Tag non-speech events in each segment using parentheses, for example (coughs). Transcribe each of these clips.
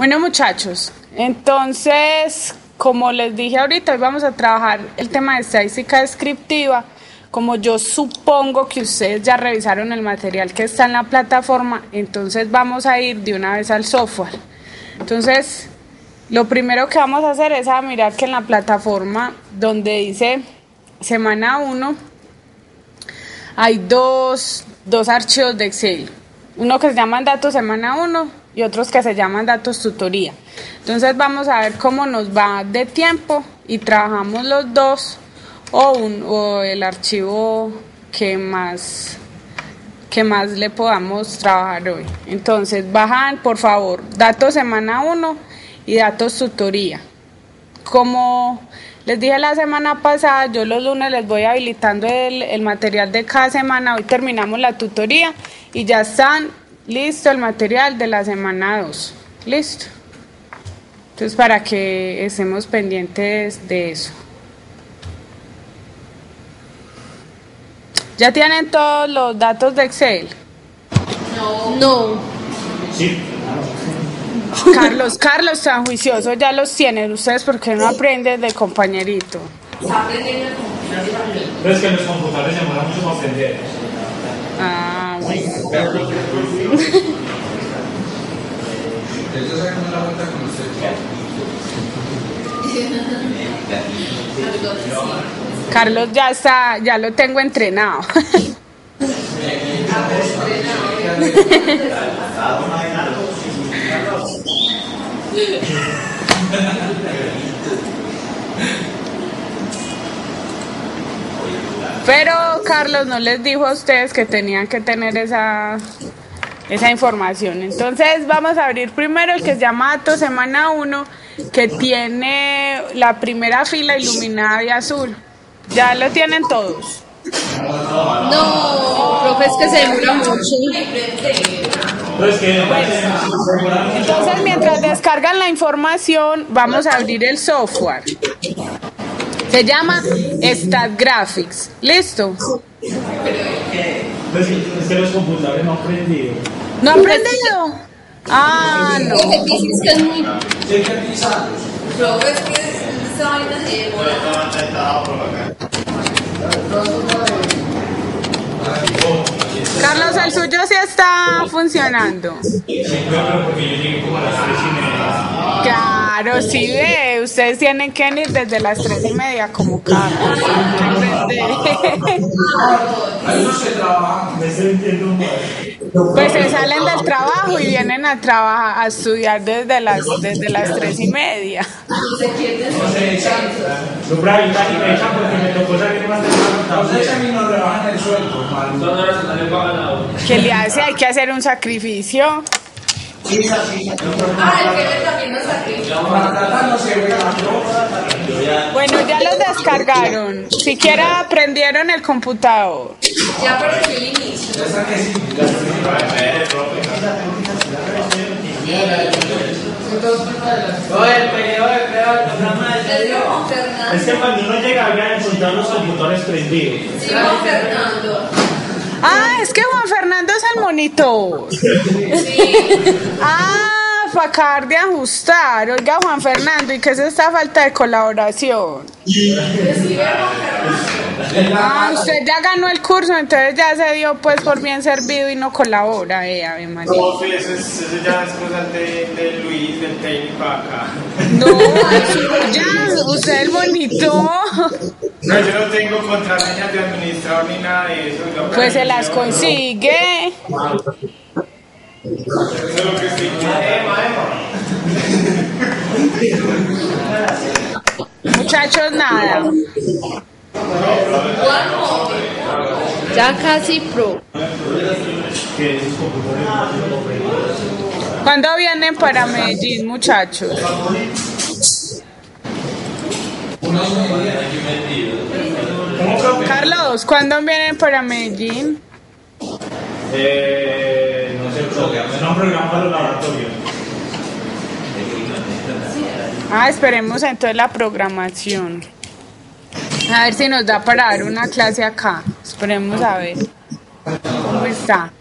Bueno muchachos, entonces, como les dije ahorita, hoy vamos a trabajar el tema de estadística descriptiva. Como yo supongo que ustedes ya revisaron el material que está en la plataforma, entonces vamos a ir de una vez al software. Entonces, lo primero que vamos a hacer es a mirar que en la plataforma donde dice semana 1 hay dos, dos archivos de Excel. Uno que se llama datos semana 1 y otros que se llaman datos tutoría. Entonces vamos a ver cómo nos va de tiempo y trabajamos los dos o, un, o el archivo que más que más le podamos trabajar hoy. Entonces, bajan por favor datos semana 1 y datos tutoría. Como les dije la semana pasada, yo los lunes les voy habilitando el, el material de cada semana. Hoy terminamos la tutoría y ya están listo el material de la semana 2. Listo. Entonces, para que estemos pendientes de eso. ¿Ya tienen todos los datos de Excel? No. Sí. Carlos, Carlos, tan juicioso, ya los tienen. ¿Ustedes por qué no aprenden de compañerito? Pero es que los computadores se demoran mucho para aprender. Ah, Carlos ya está, ya lo tengo entrenado. (laughs) Pero Carlos no les dijo a ustedes que tenían que tener esa, esa información. Entonces vamos a abrir primero el que se llama Datos Semana 1, que tiene la primera fila iluminada de azul. Ya lo tienen todos. No, profe, es que se demora mucho. Pero es que Entonces mientras descargan la información, vamos a abrir el software. Se llama. ¿Listo? es que- que los computadores no han aprendido. ¿No han aprendido? Ah, no. Profe, dices que es muy... Sí, que pisarlos. Profe, es que esa vaina se demora. Carlos, el suyo sí está funcionando. Claro, sí ve, ustedes tienen que venir desde las tres y media como que que mal. Pues se salen del trabajo y vienen a trabajar, a estudiar desde las, desde las tres y media. ¿Qué le hace? Hay que hacer un sacrificio. Ah, el que también nos Bueno, ya los descargaron. Siquiera aprendieron el computador. Ya apareció el inicio. Sí. Es que cuando uno llega a encontrar los computadores prendidos. Sí, Fernando. Ah, es que Juan Fernando es el monitor. Sí. Ah, para acabar de ajustar. Oiga, Juan Fernando, ¿y qué es esta falta de colaboración? Ah, usted ya ganó el curso, entonces ya se dio pues por bien servido y no colabora, eh, Ave María. Profe, eso, es, eso ya es cosas de, de Luis, del técnico acá. No, ya, usted es el monitor. No, yo no tengo contraseñas de administrador ni nada de eso. Pues se las consigue. Muchachos, nada. Ya casi pro. ¿Cuándo vienen para Medellín, muchachos? Carlos, ¿cuándo vienen para Medellín? Eh, los laboratorios. Ah, esperemos entonces la programación. A ver si nos da para dar una clase acá. Esperemos a ver cómo está.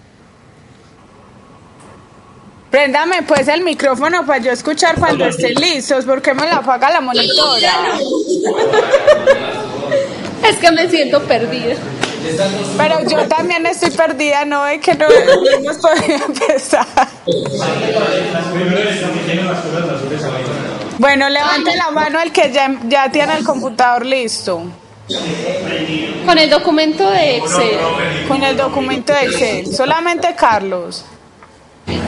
Préndame pues el micrófono para yo escuchar cuando estén listos, porque me la apaga la monitora. (laughs) Es que me siento perdida. Pero yo también estoy perdida, no es que no hemos podido empezar. Bueno, levante la mano el que ya, ya tiene el computador listo. Con el documento de Excel. Con el documento de Excel. Solamente Carlos.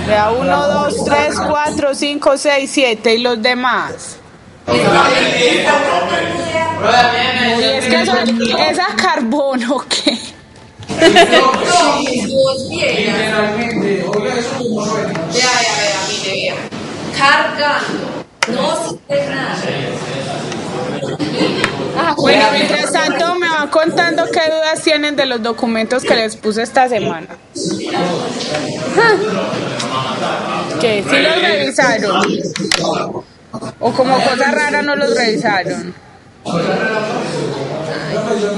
Vea 1, 2, 3, 4, 5, 6, 7 y los demás. Es que eso, esa carbono que. Literalmente, oiga, eso como suena. Vea, vea, vea, mire, vea. Cargando. No nada. Ah, Bueno, mientras tanto me van contando qué dudas tienen de los documentos que les puse esta semana. ¿Qué? ¿Sí los revisaron? ¿O como cosa rara no los revisaron?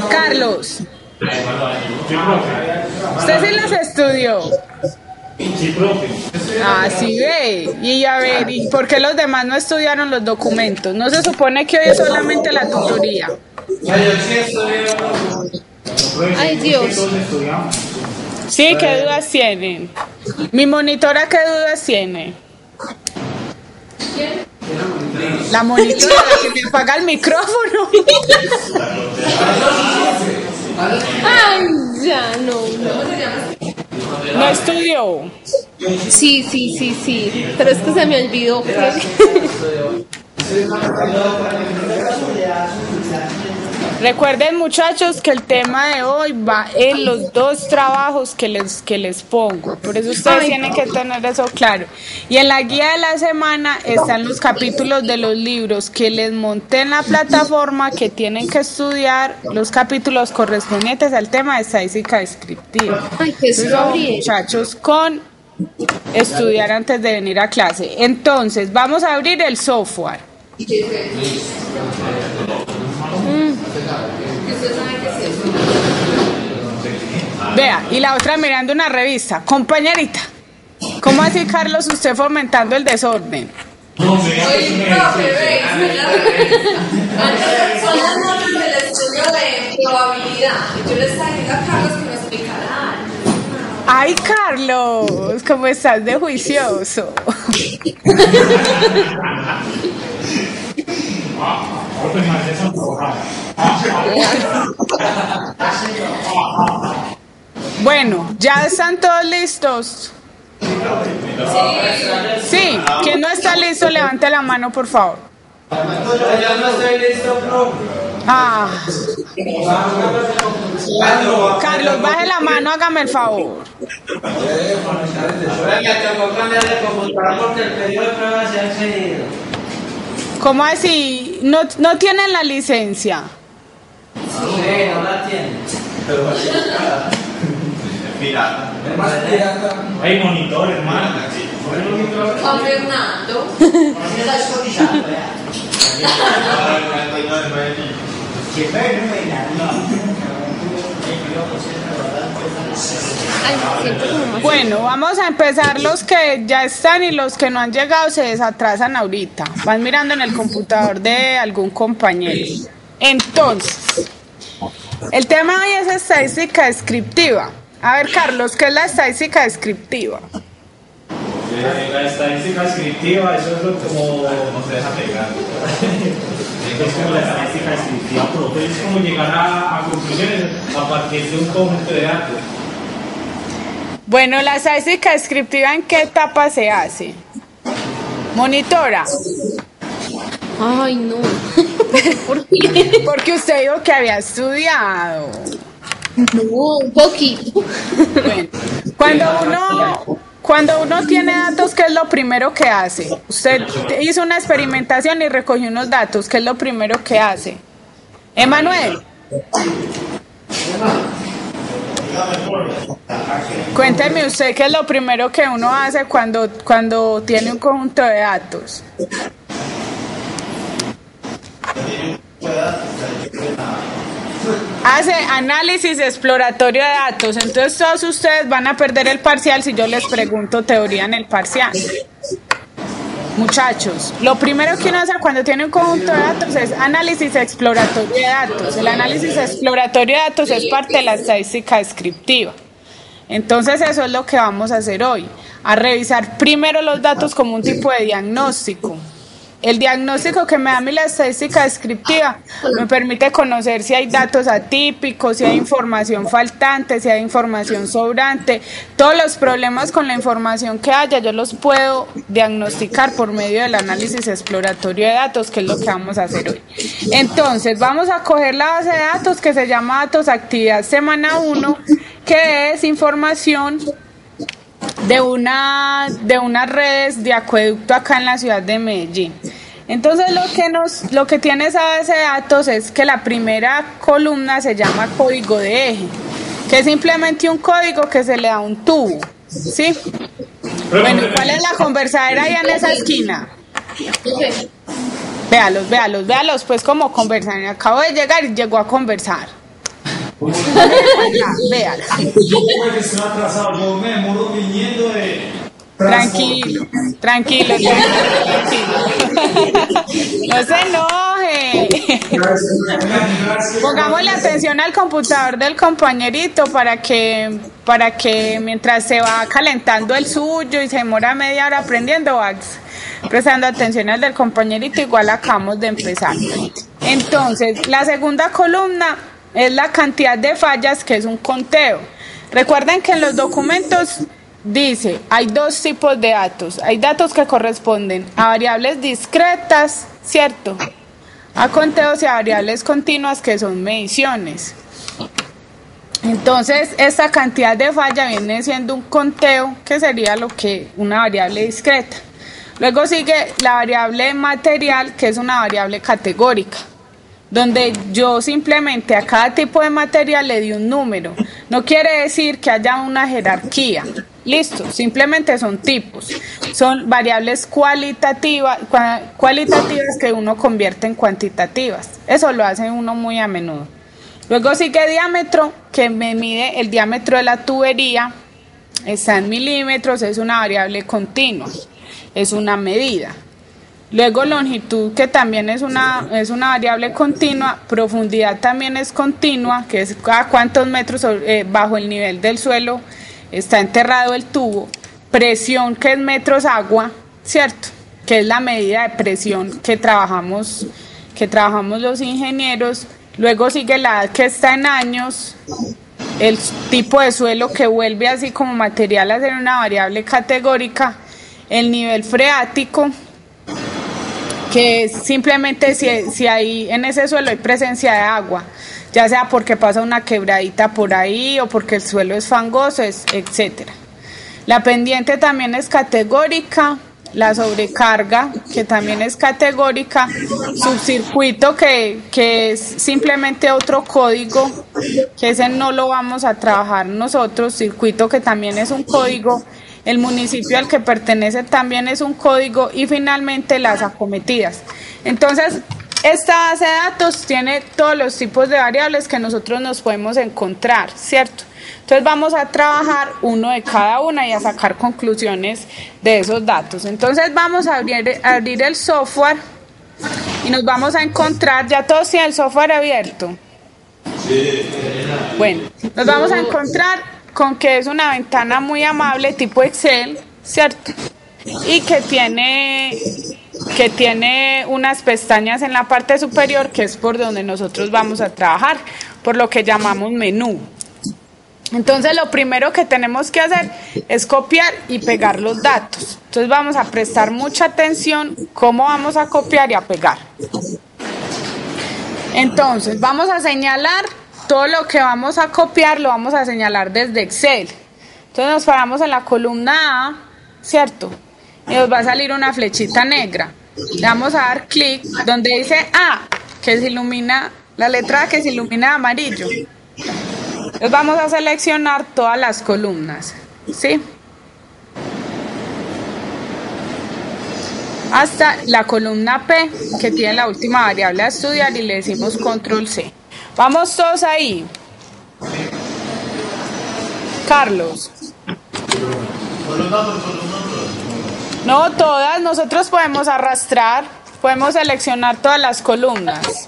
Carlos. ¿usted sí los estudió? Sí, profe. Ah, sí ve. Y a ver, ¿y por qué los demás no estudiaron los documentos? ¿No se supone que hoy es solamente la tutoría? Ay, Dios. Sí, ¿qué dudas tienen? Mi monitora, ¿qué dudas tiene? La monitora, la que me apaga el micrófono. Ay, ya, no, no. No estudió. Sí, sí, sí, sí. Pero es que se me olvidó. (laughs) Recuerden muchachos que el tema de hoy va en los dos trabajos que les, que les pongo. Por eso ustedes tienen que tener eso claro. Y en la guía de la semana están los capítulos de los libros que les monté en la plataforma que tienen que estudiar los capítulos correspondientes al tema de estadística descriptiva. Entonces, muchachos con estudiar antes de venir a clase. Entonces, vamos a abrir el software. Vea, y la otra mirando una revista. Compañerita, ¿cómo así, Carlos, usted fomentando el desorden? Oye, profe, ve, son las- normas del estudio de probabilidad. Yo le estaba diciendo a Carlos que me explicara. Ay, Carlos, ¿cómo estás de juicioso? (laughs) Profe, me hace sonrojar. Bueno, ¿ya están todos listos? Sí, quien no está listo, levante la mano, por favor. Ya no estoy listo. Ah, Carlos, baje la mano, hágame el favor. ¿Cómo así? ¿No, no tienen la licencia? Sí, no la pirata. Hay monitor, hermano. Juan Fernando. Más. Bueno, vamos a empezar los que ya están y los que no han llegado se desatrasan ahorita. Van mirando en el computador de algún compañero. Entonces, el tema hoy es estadística descriptiva. A ver, Carlos, ¿qué es la estadística descriptiva? Eh, La estadística descriptiva, eso es lo como. No se deja pegar. Es como la estadística descriptiva, profe. Es como llegar a, a conclusiones a partir de un conjunto de datos. Bueno, la estadística descriptiva, ¿en qué etapa se hace? Monitora, Ay, no. (laughs) ¿Por qué? porque usted dijo que había estudiado. No, un poquito. Bueno, cuando uno, cuando uno tiene datos, ¿qué es lo primero que hace? Usted hizo una experimentación y recogió unos datos, ¿qué es lo primero que hace? Emanuel. Cuénteme usted qué es lo primero que uno hace cuando, cuando tiene un conjunto de datos. Hace análisis exploratorio de datos. Entonces todos ustedes van a perder el parcial si yo les pregunto teoría en el parcial. Muchachos, lo primero que uno hace cuando tiene un conjunto de datos es análisis exploratorio de datos. El análisis exploratorio de datos es parte de la estadística descriptiva. Entonces eso es lo que vamos a hacer hoy, a revisar primero los datos como un tipo de diagnóstico. El diagnóstico que me da a mí la estadística descriptiva me permite conocer si hay datos atípicos, si hay información faltante, si hay información sobrante. Todos los problemas con la información que haya yo los puedo diagnosticar por medio del análisis exploratorio de datos, que es lo que vamos a hacer hoy. Entonces, vamos a coger la base de datos que se llama Datos Actividad Semana 1, que es información de una de unas redes de acueducto acá en la ciudad de Medellín. Entonces lo que nos lo que tiene esa base de datos es que la primera columna se llama código de eje, que es simplemente un código que se le da un tubo, ¿sí? Bueno, ¿cuál es la conversadera ahí en esa esquina? Véalos, véalos, véalos, pues como conversan. Acabo de llegar y llegó a conversar. (laughs) Estoy atrasado, yo me demoro viniendo de. Tranquilo, tranquilo, (laughs) tranquilo. No se enoje. Pongámosle atención al computador del compañerito para que, para que mientras se va calentando el suyo y se demora media hora aprendiendo, va prestando atención al del compañerito, igual acabamos de empezar. Entonces, la segunda columna es la cantidad de fallas, que es un conteo. Recuerden que en los documentos dice, hay dos tipos de datos. Hay datos que corresponden a variables discretas, ¿cierto? A conteos y a variables continuas, que son mediciones. Entonces, esta cantidad de falla viene siendo un conteo, que sería lo que una variable discreta. Luego sigue la variable material, que es una variable categórica donde yo simplemente a cada tipo de material le di un número. No quiere decir que haya una jerarquía. Listo, simplemente son tipos. Son variables cualitativas, cualitativas que uno convierte en cuantitativas. Eso lo hace uno muy a menudo. Luego sigue diámetro, que me mide el diámetro de la tubería. Está en milímetros, es una variable continua, es una medida. Luego longitud, que también es una, es una variable continua, profundidad también es continua, que es a cuántos metros eh, bajo el nivel del suelo está enterrado el tubo, presión, que es metros agua, ¿cierto? Que es la medida de presión que trabajamos, que trabajamos los ingenieros. Luego sigue la que está en años, el tipo de suelo que vuelve así como material a ser una variable categórica, el nivel freático, que simplemente si, si hay en ese suelo hay presencia de agua, ya sea porque pasa una quebradita por ahí o porque el suelo es fangoso, es, etcétera. La pendiente también es categórica, la sobrecarga, que también es categórica, subcircuito, que, que es simplemente otro código, que ese no lo vamos a trabajar nosotros, circuito que también es un código, el municipio al que pertenece también es un código y finalmente las acometidas. Entonces, esta base de datos tiene todos los tipos de variables que nosotros nos podemos encontrar, ¿cierto? Entonces vamos a trabajar uno de cada una y a sacar conclusiones de esos datos. Entonces vamos a abrir, abrir el software y nos vamos a encontrar, ya todos tienen el software abierto. Bueno, nos vamos a encontrar con que es una ventana muy amable tipo Excel, ¿cierto? Y que tiene que tiene unas pestañas en la parte superior que es por donde nosotros vamos a trabajar, por lo que llamamos menú. Entonces lo primero que tenemos que hacer es copiar y pegar los datos. Entonces vamos a prestar mucha atención cómo vamos a copiar y a pegar. Entonces vamos a señalar todo lo que vamos a copiar lo vamos a señalar desde Excel. Entonces nos paramos en la columna A, ¿cierto? Y nos va a salir una flechita negra. Le vamos a dar clic donde dice A, que se ilumina, la letra A que se ilumina amarillo. Entonces vamos a seleccionar todas las columnas, ¿sí? Hasta la columna P, que tiene la última variable a estudiar y le decimos control C. Vamos todos ahí. Carlos. No, todas. Nosotros podemos arrastrar. Podemos seleccionar todas las columnas.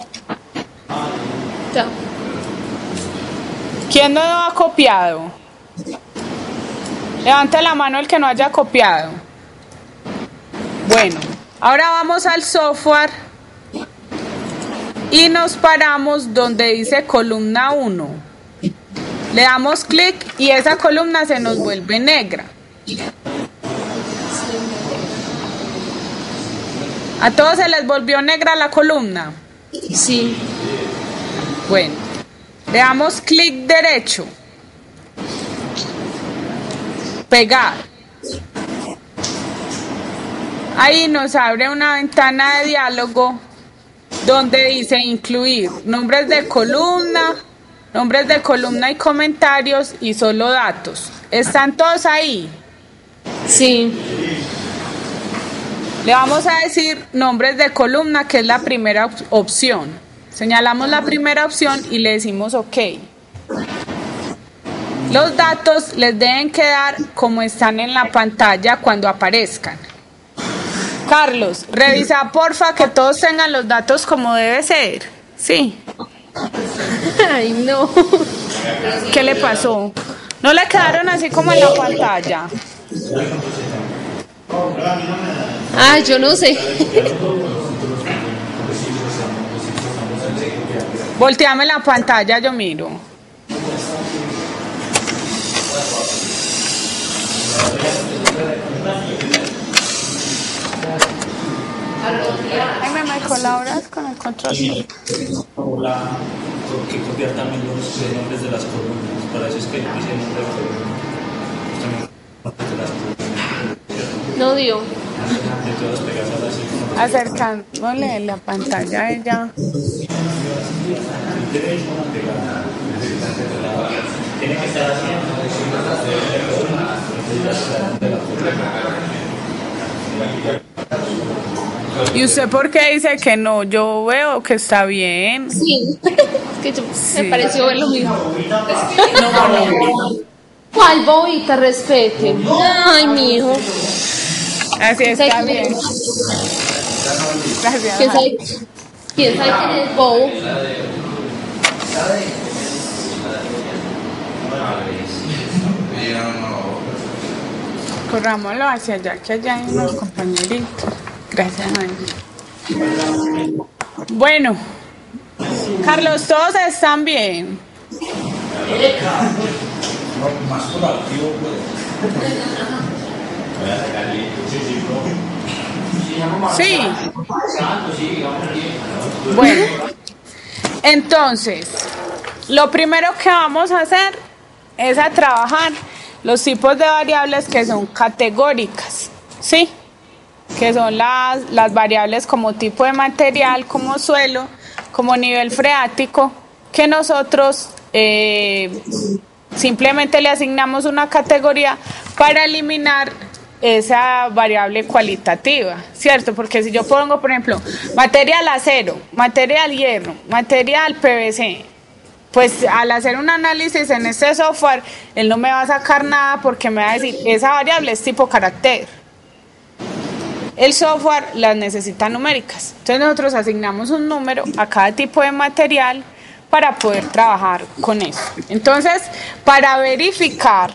¿Quién no ha copiado? Levante la mano el que no haya copiado. Bueno, ahora vamos al software y nos paramos donde dice columna 1. Le damos clic y esa columna se nos vuelve negra. ¿A todos se les volvió negra la columna? Sí. Bueno, le damos clic derecho. Pegar. Ahí nos abre una ventana de diálogo donde dice incluir nombres de columna, nombres de columna y comentarios y solo datos. ¿Están todos ahí? Sí. Le vamos a decir nombres de columna, que es la primera op- opción. Señalamos la primera opción y le decimos OK. Los datos les deben quedar como están en la pantalla cuando aparezcan. Carlos, revisa porfa que todos tengan los datos como debe ser. Sí. (laughs) Ay, no. ¿Qué le pasó? ¿No le quedaron así como en la pantalla? Ay, yo no sé. Volteame la pantalla, yo miro. Jaime, ¿me colaboras con el control? Hola, tengo que copiar también los nombres de las columnas. Para eso es que dice el nombre de. También columnas. No dio. Acercándole la pantalla a ella. Tiene que estar así. ¿Y usted por qué dice que no? Yo veo que está bien. Sí. Es que yo, Sí. me pareció ver lo mismo. ¿Cuál bobita? Respete. Ay, mi hijo. Así está bien. ¿Quién Gracias. sabe, ¿Quién sabe quién es bobo? Corrámoslo hacia allá, que allá hay unos compañeritos. Gracias. Bueno, Carlos, todos están bien. Sí. Bueno, entonces, lo primero que vamos a hacer es a trabajar los tipos de variables que son categóricas, ¿sí? Que son las, las variables como tipo de material, como suelo, como nivel freático, que nosotros eh, simplemente le asignamos una categoría para eliminar esa variable cualitativa, ¿cierto? Porque si yo pongo, por ejemplo, material acero, material hierro, material PVC, pues al hacer un análisis en este software, él no me va a sacar nada porque me va a decir, esa variable es tipo carácter. El software las necesita numéricas. Entonces nosotros asignamos un número a cada tipo de material para poder trabajar con eso. Entonces, para verificar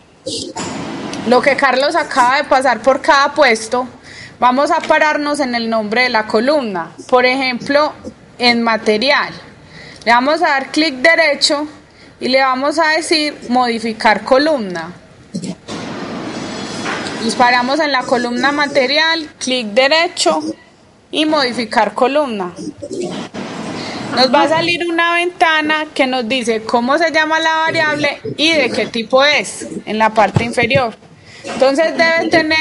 lo que Carlos acaba de pasar por cada puesto, vamos a pararnos en el nombre de la columna. Por ejemplo, en material. Le vamos a dar clic derecho y le vamos a decir modificar columna. Nos paramos en la columna material, clic derecho y modificar columna. Nos va a salir una ventana que nos dice cómo se llama la variable y de qué tipo es en la parte inferior. Entonces debe tener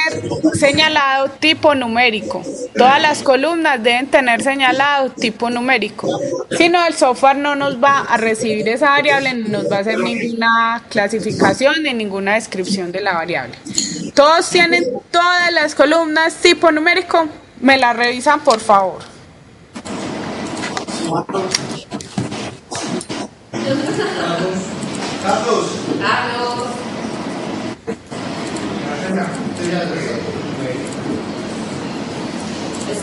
señalado tipo numérico. Todas las columnas deben tener señalado tipo numérico. Si no, el software no nos va a recibir esa variable, ni nos va a hacer ninguna clasificación ni ninguna descripción de la variable. Todos tienen todas las columnas tipo numérico. Me la revisan, por favor. Carlos. Carlos. Es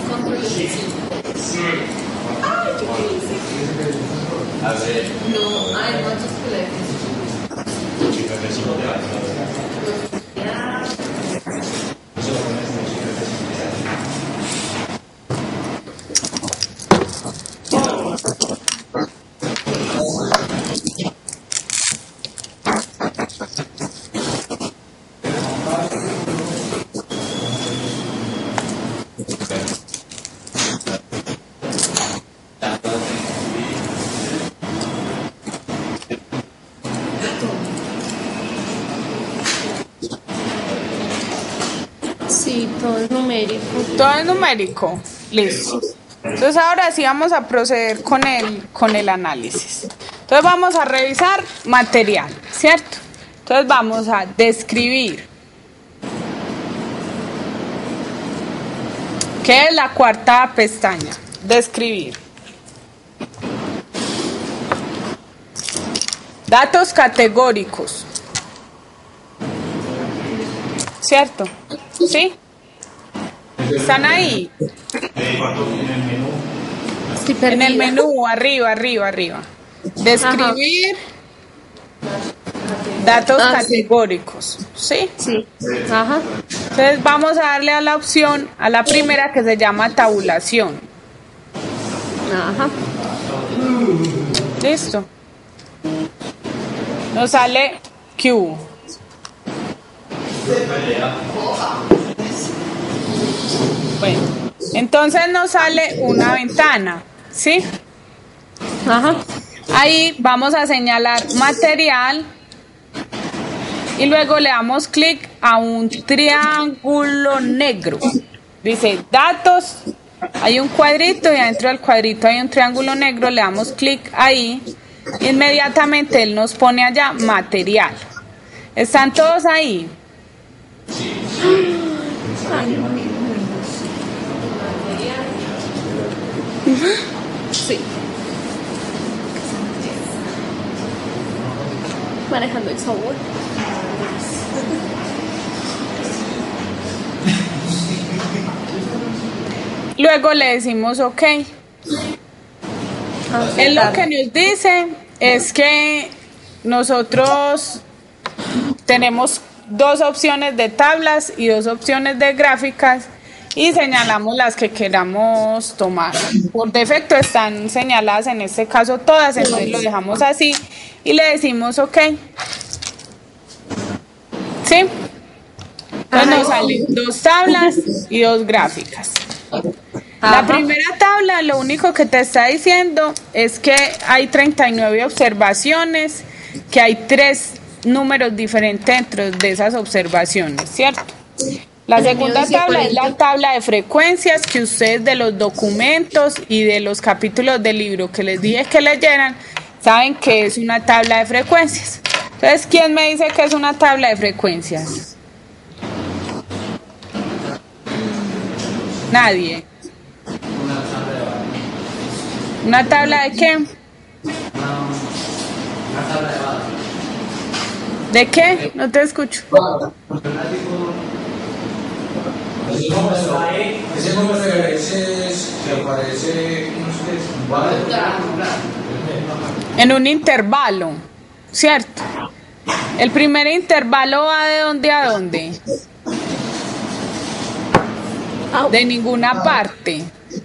control Ay, ¿yo qué? A ver. No, ay, no, just play. Sí, todo es Todo es numérico. Listo. Entonces ahora sí vamos a proceder con el, con el análisis. Entonces vamos a revisar material, ¿cierto? Entonces vamos a describir. ¿Qué es la cuarta pestaña? Describir. Datos categóricos. ¿Cierto? ¿Sí? ¿Están ahí? Estoy En el menú, arriba, arriba, arriba. Describir datos Ah, sí. categóricos. ¿Sí? Sí. Ajá. Entonces vamos a darle a la opción, a la primera que se llama tabulación. Ajá. Listo. Nos sale Q. Bueno, entonces nos sale una ventana, ¿sí? Ajá. Ahí vamos a señalar material y luego le damos clic a un triángulo negro. Dice datos, hay un cuadrito y adentro del cuadrito hay un triángulo negro, le damos clic ahí. Inmediatamente él nos pone allá material. ¿Están todos ahí? Sí. Manejando el sabor. Luego le decimos ok. Ah, Él lo que nos dice es que nosotros tenemos dos opciones de tablas y dos opciones de gráficas y señalamos las que queramos tomar. Por defecto están señaladas en este caso todas, entonces lo dejamos así y le decimos ok. ¿Sí? Entonces nos salen dos tablas y dos gráficas. La Ajá. primera tabla lo único que te está diciendo es que hay 39 observaciones, que hay tres números diferentes dentro de esas observaciones, ¿cierto? La segunda tabla es la 40. tabla de frecuencias que ustedes de los documentos y de los capítulos del libro que les dije que leyeran, saben que es una tabla de frecuencias. Entonces, ¿quién me dice que es una tabla de frecuencias? Nadie. ¿Una tabla de qué? ¿De qué? No te escucho. Ese número de veces que aparece, no sé, En un intervalo, ¿cierto? El primer intervalo va de dónde a dónde? De ninguna parte.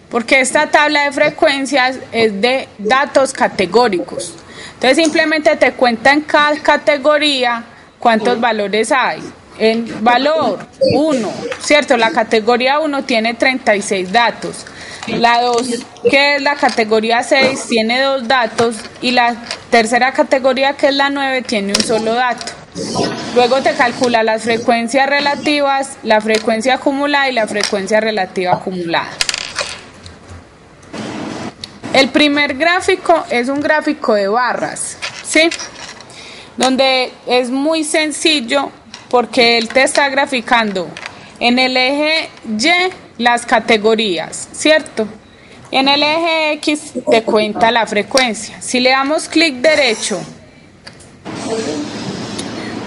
Porque esta tabla de frecuencias es de datos categóricos. Entonces simplemente te cuenta en cada categoría cuántos valores hay. En valor 1, ¿cierto? La categoría 1 tiene 36 datos. La 2, que es la categoría 6, tiene dos datos. Y la tercera categoría, que es la 9, tiene un solo dato. Luego te calcula las frecuencias relativas, la frecuencia acumulada y la frecuencia relativa acumulada. El primer gráfico es un gráfico de barras, ¿sí? Donde es muy sencillo porque él te está graficando en el eje Y las categorías, ¿cierto? En el eje X te cuenta la frecuencia. Si le damos clic derecho,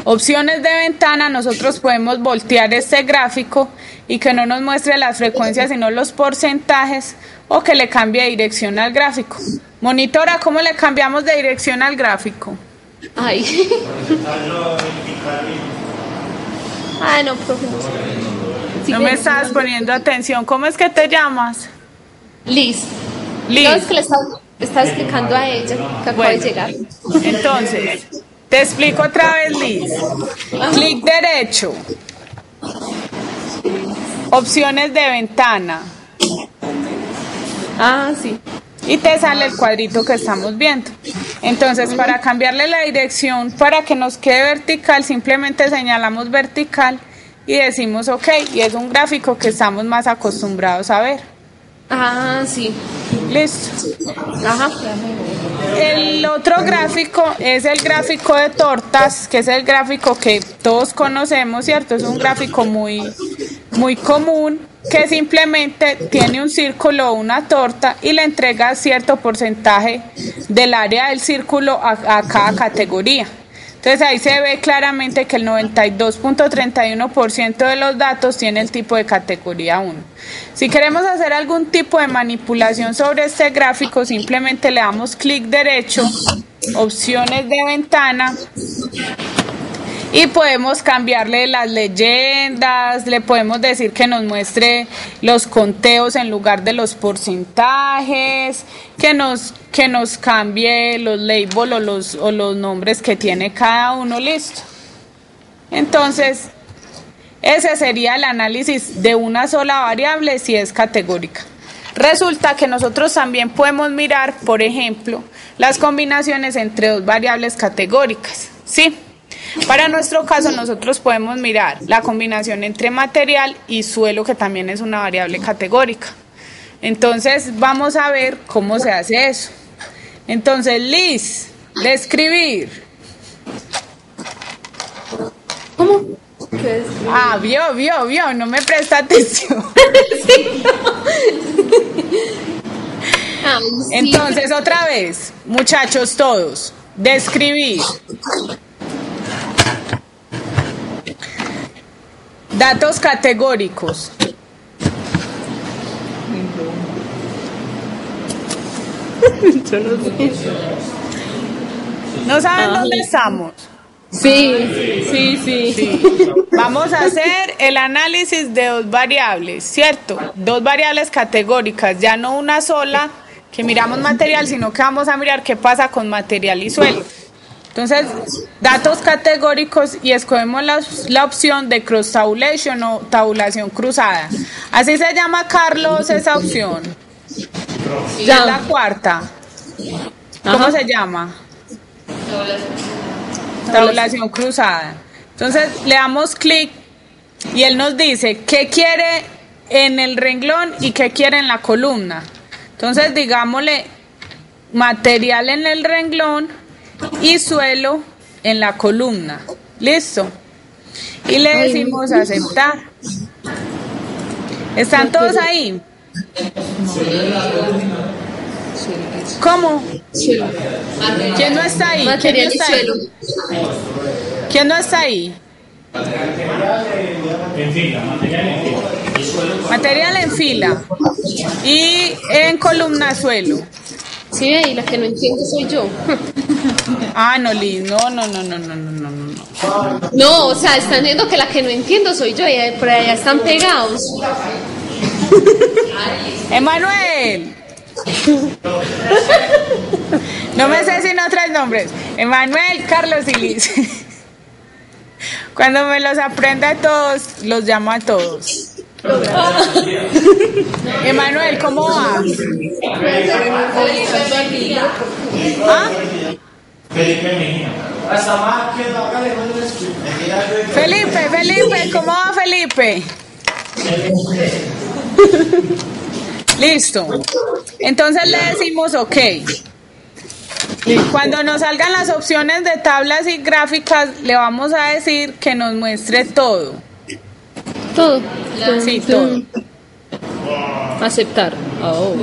opciones de ventana, nosotros podemos voltear este gráfico y que no nos muestre las frecuencias sino los porcentajes o que le cambie de dirección al gráfico. Monitora, ¿cómo le cambiamos de dirección al gráfico? Ay. Ay, no, no sé. Sí, No me pero- estás poniendo atención. ¿Cómo es que te llamas? Liz. Liz. No, es que le estaba, estaba explicando a ella que acaba de Bueno. llegar. Entonces, te explico otra vez, Liz. Clic derecho. Opciones de ventana. Ah, sí. Y te sale el cuadrito que estamos viendo. Entonces, para cambiarle la dirección, para que nos quede vertical, simplemente señalamos vertical y decimos OK. Y es un gráfico que estamos más acostumbrados a ver. Ah, sí. Listo. Ajá. El otro gráfico es el gráfico de tortas, que es el gráfico que todos conocemos, ¿cierto? Es un gráfico muy, muy común que simplemente tiene un círculo o una torta y le entrega cierto porcentaje del área del círculo a, cada categoría. Entonces ahí se ve claramente que el 92.31% de los datos tiene el tipo de categoría 1. Si queremos hacer algún tipo de manipulación sobre este gráfico, simplemente le damos clic derecho, opciones de ventana y podemos cambiarle las leyendas, le podemos decir que nos muestre los conteos en lugar de los porcentajes, que nos, que nos cambie los labels o los, o los nombres que tiene cada uno, listo. Entonces, ese sería el análisis de una sola variable si es categórica. Resulta que nosotros también podemos mirar, por ejemplo, las combinaciones entre dos variables categóricas. ¿Sí? Para nuestro caso, nosotros podemos mirar la combinación entre material y suelo, que también es una variable categórica. Entonces, vamos a ver cómo se hace eso. Entonces, Liz, de escribir. ¿Cómo? ¿Qué es? Ah, vio, vio, vio, no me presta atención. Ah. Entonces, otra vez, muchachos todos, describir. Datos categóricos. (laughs) ¿No saben dónde estamos? Sí, sí, sí. Vamos a hacer el análisis de dos variables, ¿cierto? Dos variables categóricas, ya no una sola que miramos material, sino que vamos a mirar qué pasa con material y suelo. Entonces, datos categóricos y escogemos la, la opción de cross tabulation o tabulación cruzada. Así se llama, Carlos, esa opción. Y es la cuarta. ¿Cómo Ajá. se llama? Tabulación cruzada. Entonces le damos clic y él nos dice qué quiere en el renglón y qué quiere en la columna. Entonces digámosle material en el renglón y suelo en la columna. Listo. Y le decimos aceptar. ¿Están todos ahí? ¿Cómo? ¿Quién no está ahí? ¿Quién no está ahí? ¿Quién no está ahí? En fila, material en fila. Y en columna suelo. Sí, y la que no entiendo soy yo. Ah, no, Liz, no, no, no, no, no, no, no. No, o sea, están viendo que la que no entiendo soy yo y por allá están pegados. (laughs) Emanuel. No me sé sino tres nombres. Emanuel, Carlos y Liz. (laughs) Cuando me los aprenda a todos, los llamo a todos. (laughs) Emanuel, ¿cómo vas? ¿Ah? Felipe Mejía. Hasta más que no hágale Felipe, Felipe, ¿cómo va Felipe? Listo. Entonces le decimos OK. Cuando nos salgan las opciones de tablas y gráficas, le vamos a decir que nos muestre todo. Todo. Sí, todo. Aceptar. Oh.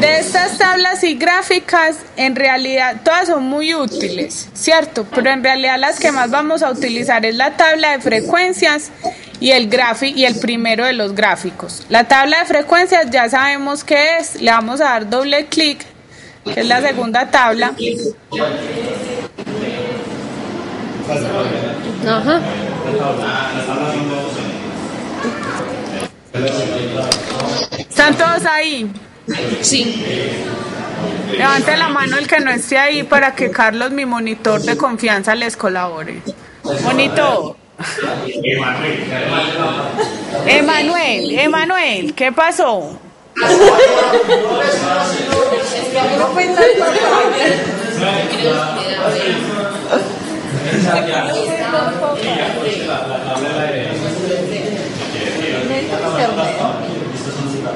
De estas tablas y gráficas, en realidad todas son muy útiles, ¿cierto? Pero en realidad las que más vamos a utilizar es la tabla de frecuencias y el y el primero de los gráficos. La tabla de frecuencias ya sabemos qué es, le vamos a dar doble clic, que es la segunda tabla. Ajá. ¿Están todos ahí? Sí. Levante la mano el que no esté ahí para que Carlos, mi monitor de confianza, les colabore. Monitor. Emanuel, Emanuel, ¿qué pasó?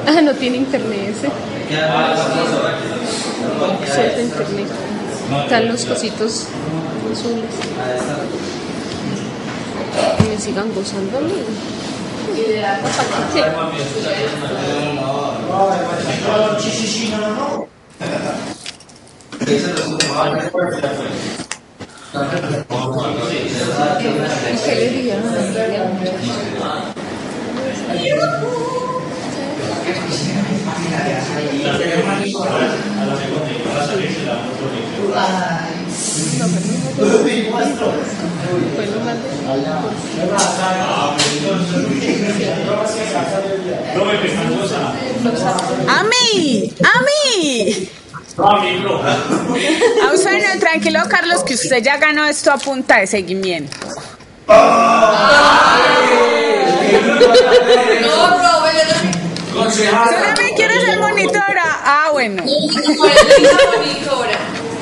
Ah, no tiene internet ese. Suelta internet. Están los cositos azules. Que me sigan gozando a mí. ¿Para qué? ¿Qué le? ¡A mí! ¡A mí! Tranquilo, Carlos, que usted ya ganó esto a punta de seguimiento. No, profe, yo no ¿Usted también quiere ser monitora? Ah, bueno. soy la monitora.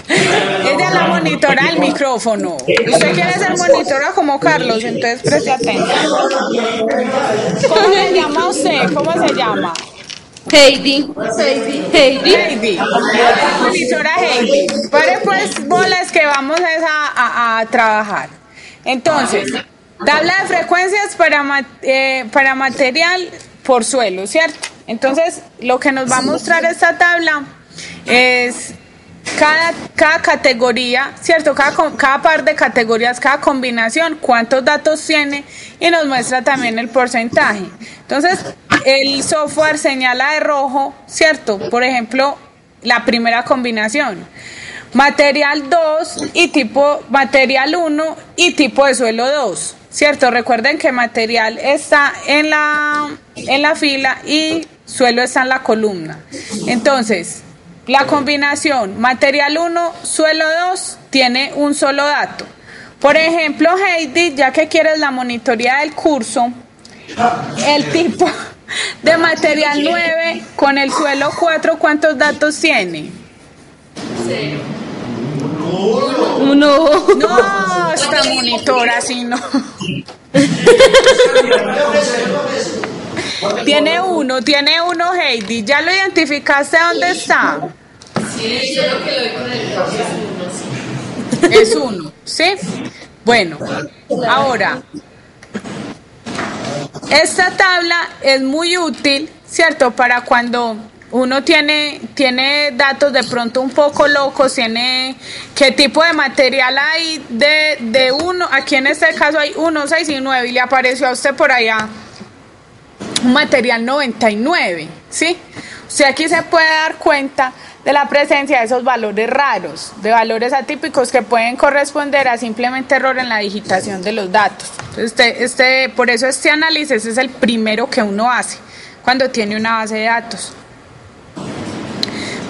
Ella es la monitora del micrófono. Usted quiere ser monitora como Carlos, entonces preste atención. ¿Cómo se llama usted? ¿Cómo se llama? Heidi. Heidi. Heidi. Heidi. Monitora Heidi. Pare pues bolas que vamos es a, a- a trabajar. Entonces, tabla de frecuencias para, ma- eh, para material por suelo, ¿cierto? Entonces, lo que nos va a mostrar esta tabla es cada, categoría, ¿cierto? Cada, cada par de categorías, cada combinación, cuántos datos tiene y nos muestra también el porcentaje. Entonces, el software señala de rojo, ¿cierto? Por ejemplo, la primera combinación. Material 2 y tipo material 1 y tipo de suelo 2, ¿cierto? Recuerden que material está en la, en la fila y suelo está en la columna. Entonces, la combinación material 1, suelo 2 tiene un solo dato. Por ejemplo, Heidi, ya que quieres la monitoría del curso, el tipo de material 9 con el suelo 4, ¿cuántos datos tiene? Uno. No, esta monitora sí no. (laughs) Tiene uno, tiene uno Heidi. ¿Ya lo identificaste dónde está? Sí, yo lo que lo con el profe es uno, sí. Es uno, ¿sí? Bueno, ahora, esta tabla es muy útil, ¿cierto? Para cuando uno tiene, tiene datos de pronto un poco locos, tiene qué tipo de material hay de, de uno, aquí en este caso hay uno, seis y nueve, y le apareció a usted por allá un material 99, ¿sí? Usted aquí se puede dar cuenta de la presencia de esos valores raros, de valores atípicos que pueden corresponder a simplemente error en la digitación de los datos. Este, este, por eso este análisis es el primero que uno hace cuando tiene una base de datos.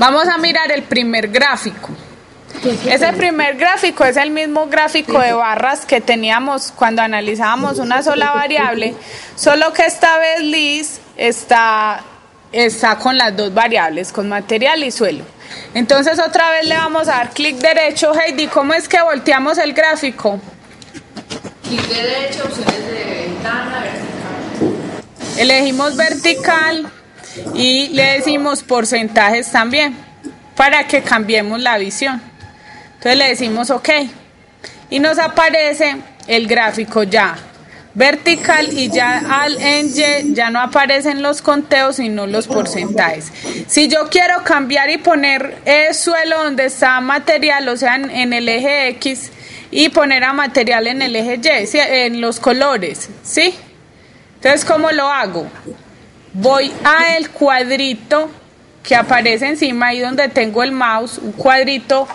Vamos a mirar el primer gráfico. Ese primer gráfico es el mismo gráfico de barras que teníamos cuando analizábamos una sola variable, solo que esta vez Liz está, está con las dos variables, con material y suelo. Entonces otra vez le vamos a dar clic derecho, Heidi, ¿cómo es que volteamos el gráfico? Clic derecho, opciones de ventana, vertical. Elegimos vertical y le decimos porcentajes también para que cambiemos la visión. Entonces le decimos OK y nos aparece el gráfico ya vertical y ya al en Y ya no aparecen los conteos sino los porcentajes. Si yo quiero cambiar y poner el suelo donde está material, o sea, en, en el eje X y poner a material en el eje Y, en los colores, ¿sí? Entonces, ¿cómo lo hago? Voy a el cuadrito que aparece encima ahí donde tengo el mouse, un cuadrito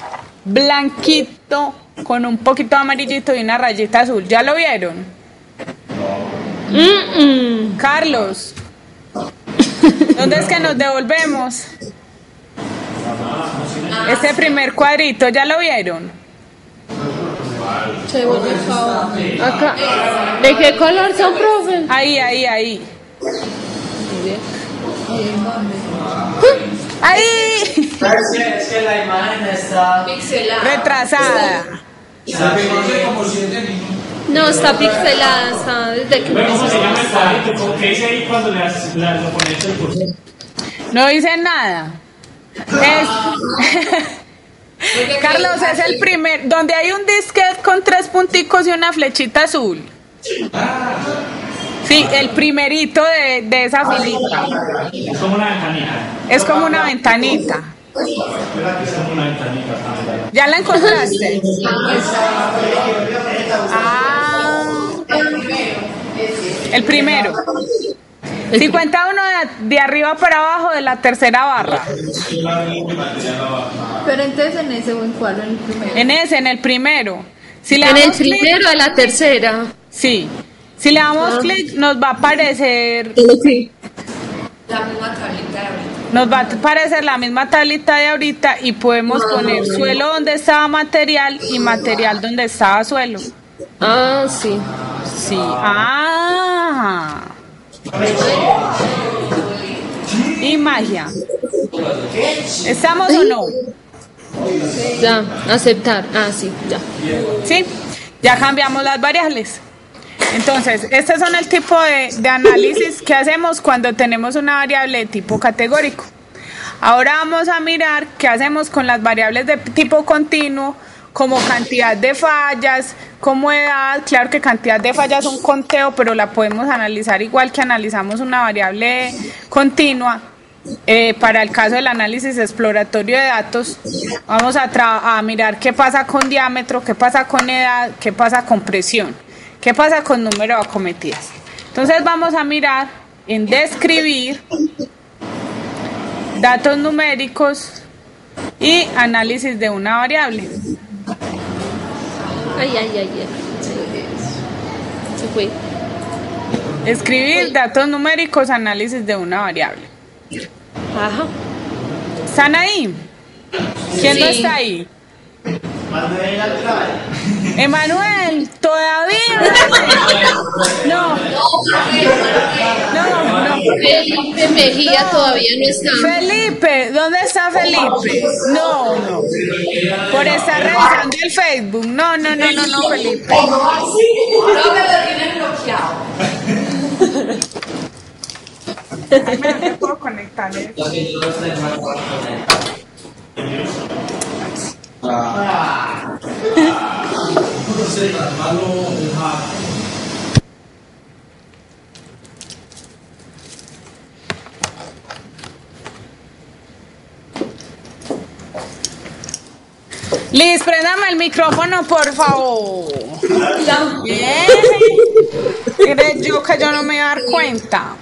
blanquito con un poquito amarillito y una rayita azul. ¿Ya lo vieron? Carlos, (laughs) ¿dónde es que nos devolvemos? Este primer cuadrito, ¿ya lo vieron? Se. Acá. ¿De qué color son, profe? Ahí, ahí, ahí. Ahí, Es que, es que la imagen está. Pixelada. retrasada. No, está pixelada, está desde que ¿Cómo se llama el que dice ahí cuando le das- la- lo pones el cursor? No dice nada. Es... (laughs) Carlos es el primer, donde hay un disquete con tres punticos y una flechita azul. Sí, el primerito de, de esa filita. Es como una ventanita. Es como una ventanita. Ah, ¿Ya la encontraste? Ah, el primero. 51 de, de arriba para abajo de la tercera barra. Pero entonces en ese o en cuál, en el primero. En ese, en el primero. Si En el primero de la tercera. Sí. Si le damos clic, nos va a aparecer, La misma tablita de ahorita. nos va a aparecer la misma tablita de ahorita y podemos poner suelo donde estaba material y material donde estaba suelo. Ah, sí. Sí. Ah. Y magia. ¿Estamos o no? Ya, aceptar. Ah, sí, ya. Sí. Ya cambiamos las variables. Entonces, estos son el tipo de, análisis que hacemos cuando tenemos una variable de tipo categórico. Ahora vamos a mirar qué hacemos con las variables de tipo continuo, como cantidad de fallas, como edad. Claro que cantidad de fallas es un conteo, pero la podemos analizar igual que analizamos una variable continua. Eh, para el caso del análisis exploratorio de datos, vamos a, a mirar qué pasa con diámetro, qué pasa con edad, qué pasa con presión, qué pasa con número de acometidas. Entonces vamos a mirar en describir datos numéricos y análisis de una variable. Ay, ay, ay, ay. Se fue. Escribir datos numéricos, análisis de una variable. Ajá. ¿Están ahí? ¿Quién no está ahí? Manuel Alcalde. Emanuel, todavía. No, no, no. Felipe Mejía No. todavía no está. Felipe, ¿dónde está Felipe? No, no. Por estar revisando el Facebook. No, no, no, no, no, Felipe. No me lo tienen bloqueado. Ay, me- me puedo conectar. eh. Liz, préndame el micrófono, por favor. Bien. ¿Crees yo que yo no me voy a dar cuenta?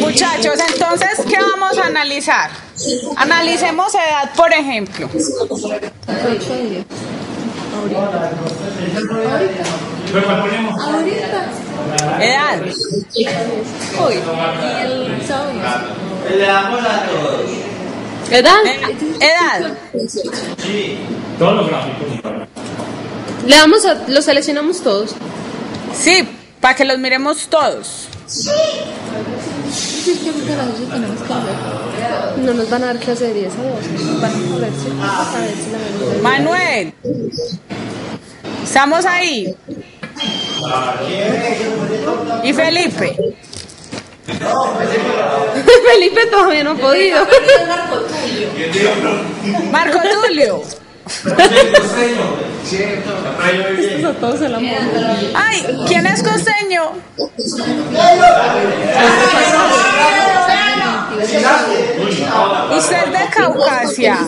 Muchachos, entonces, ¿qué vamos a analizar? Analicemos edad, por ejemplo. Edad. Uy. Le damos a todos. ¿Verdad? Eh, Edad. Todos los gráficos. Le damos a, lo seleccionamos todos. Sí, para que los miremos todos. No nos van a dar clase de 10 a 2. Nos van a ver si, a ver si la vemos. Manuel. Estamos ahí. Y Felipe. (laughs) Felipe todavía no ha podido. Marco Tulio. Eso todo se la monta. Ay, ¿quién es costeño? Usted es de Caucasia.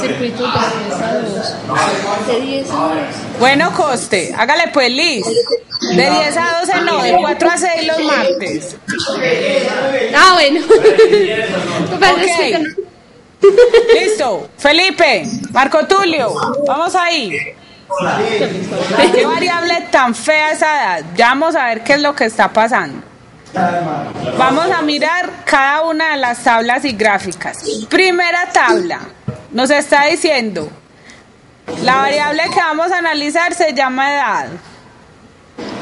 Circuito de 10 a 2. De 10 a 2. Bueno, Coste, hágale pues, Liz. De 10 a 12 no, de 4 a 6 los martes. Ah, bueno. (laughs) Me Listo. Felipe, Marco Tulio, vamos ahí. Qué variable tan fea esa. Ya vamos a ver qué es lo que está pasando. Vamos a mirar cada una de las tablas y gráficas. Primera tabla nos está diciendo, la variable que vamos a analizar se llama edad.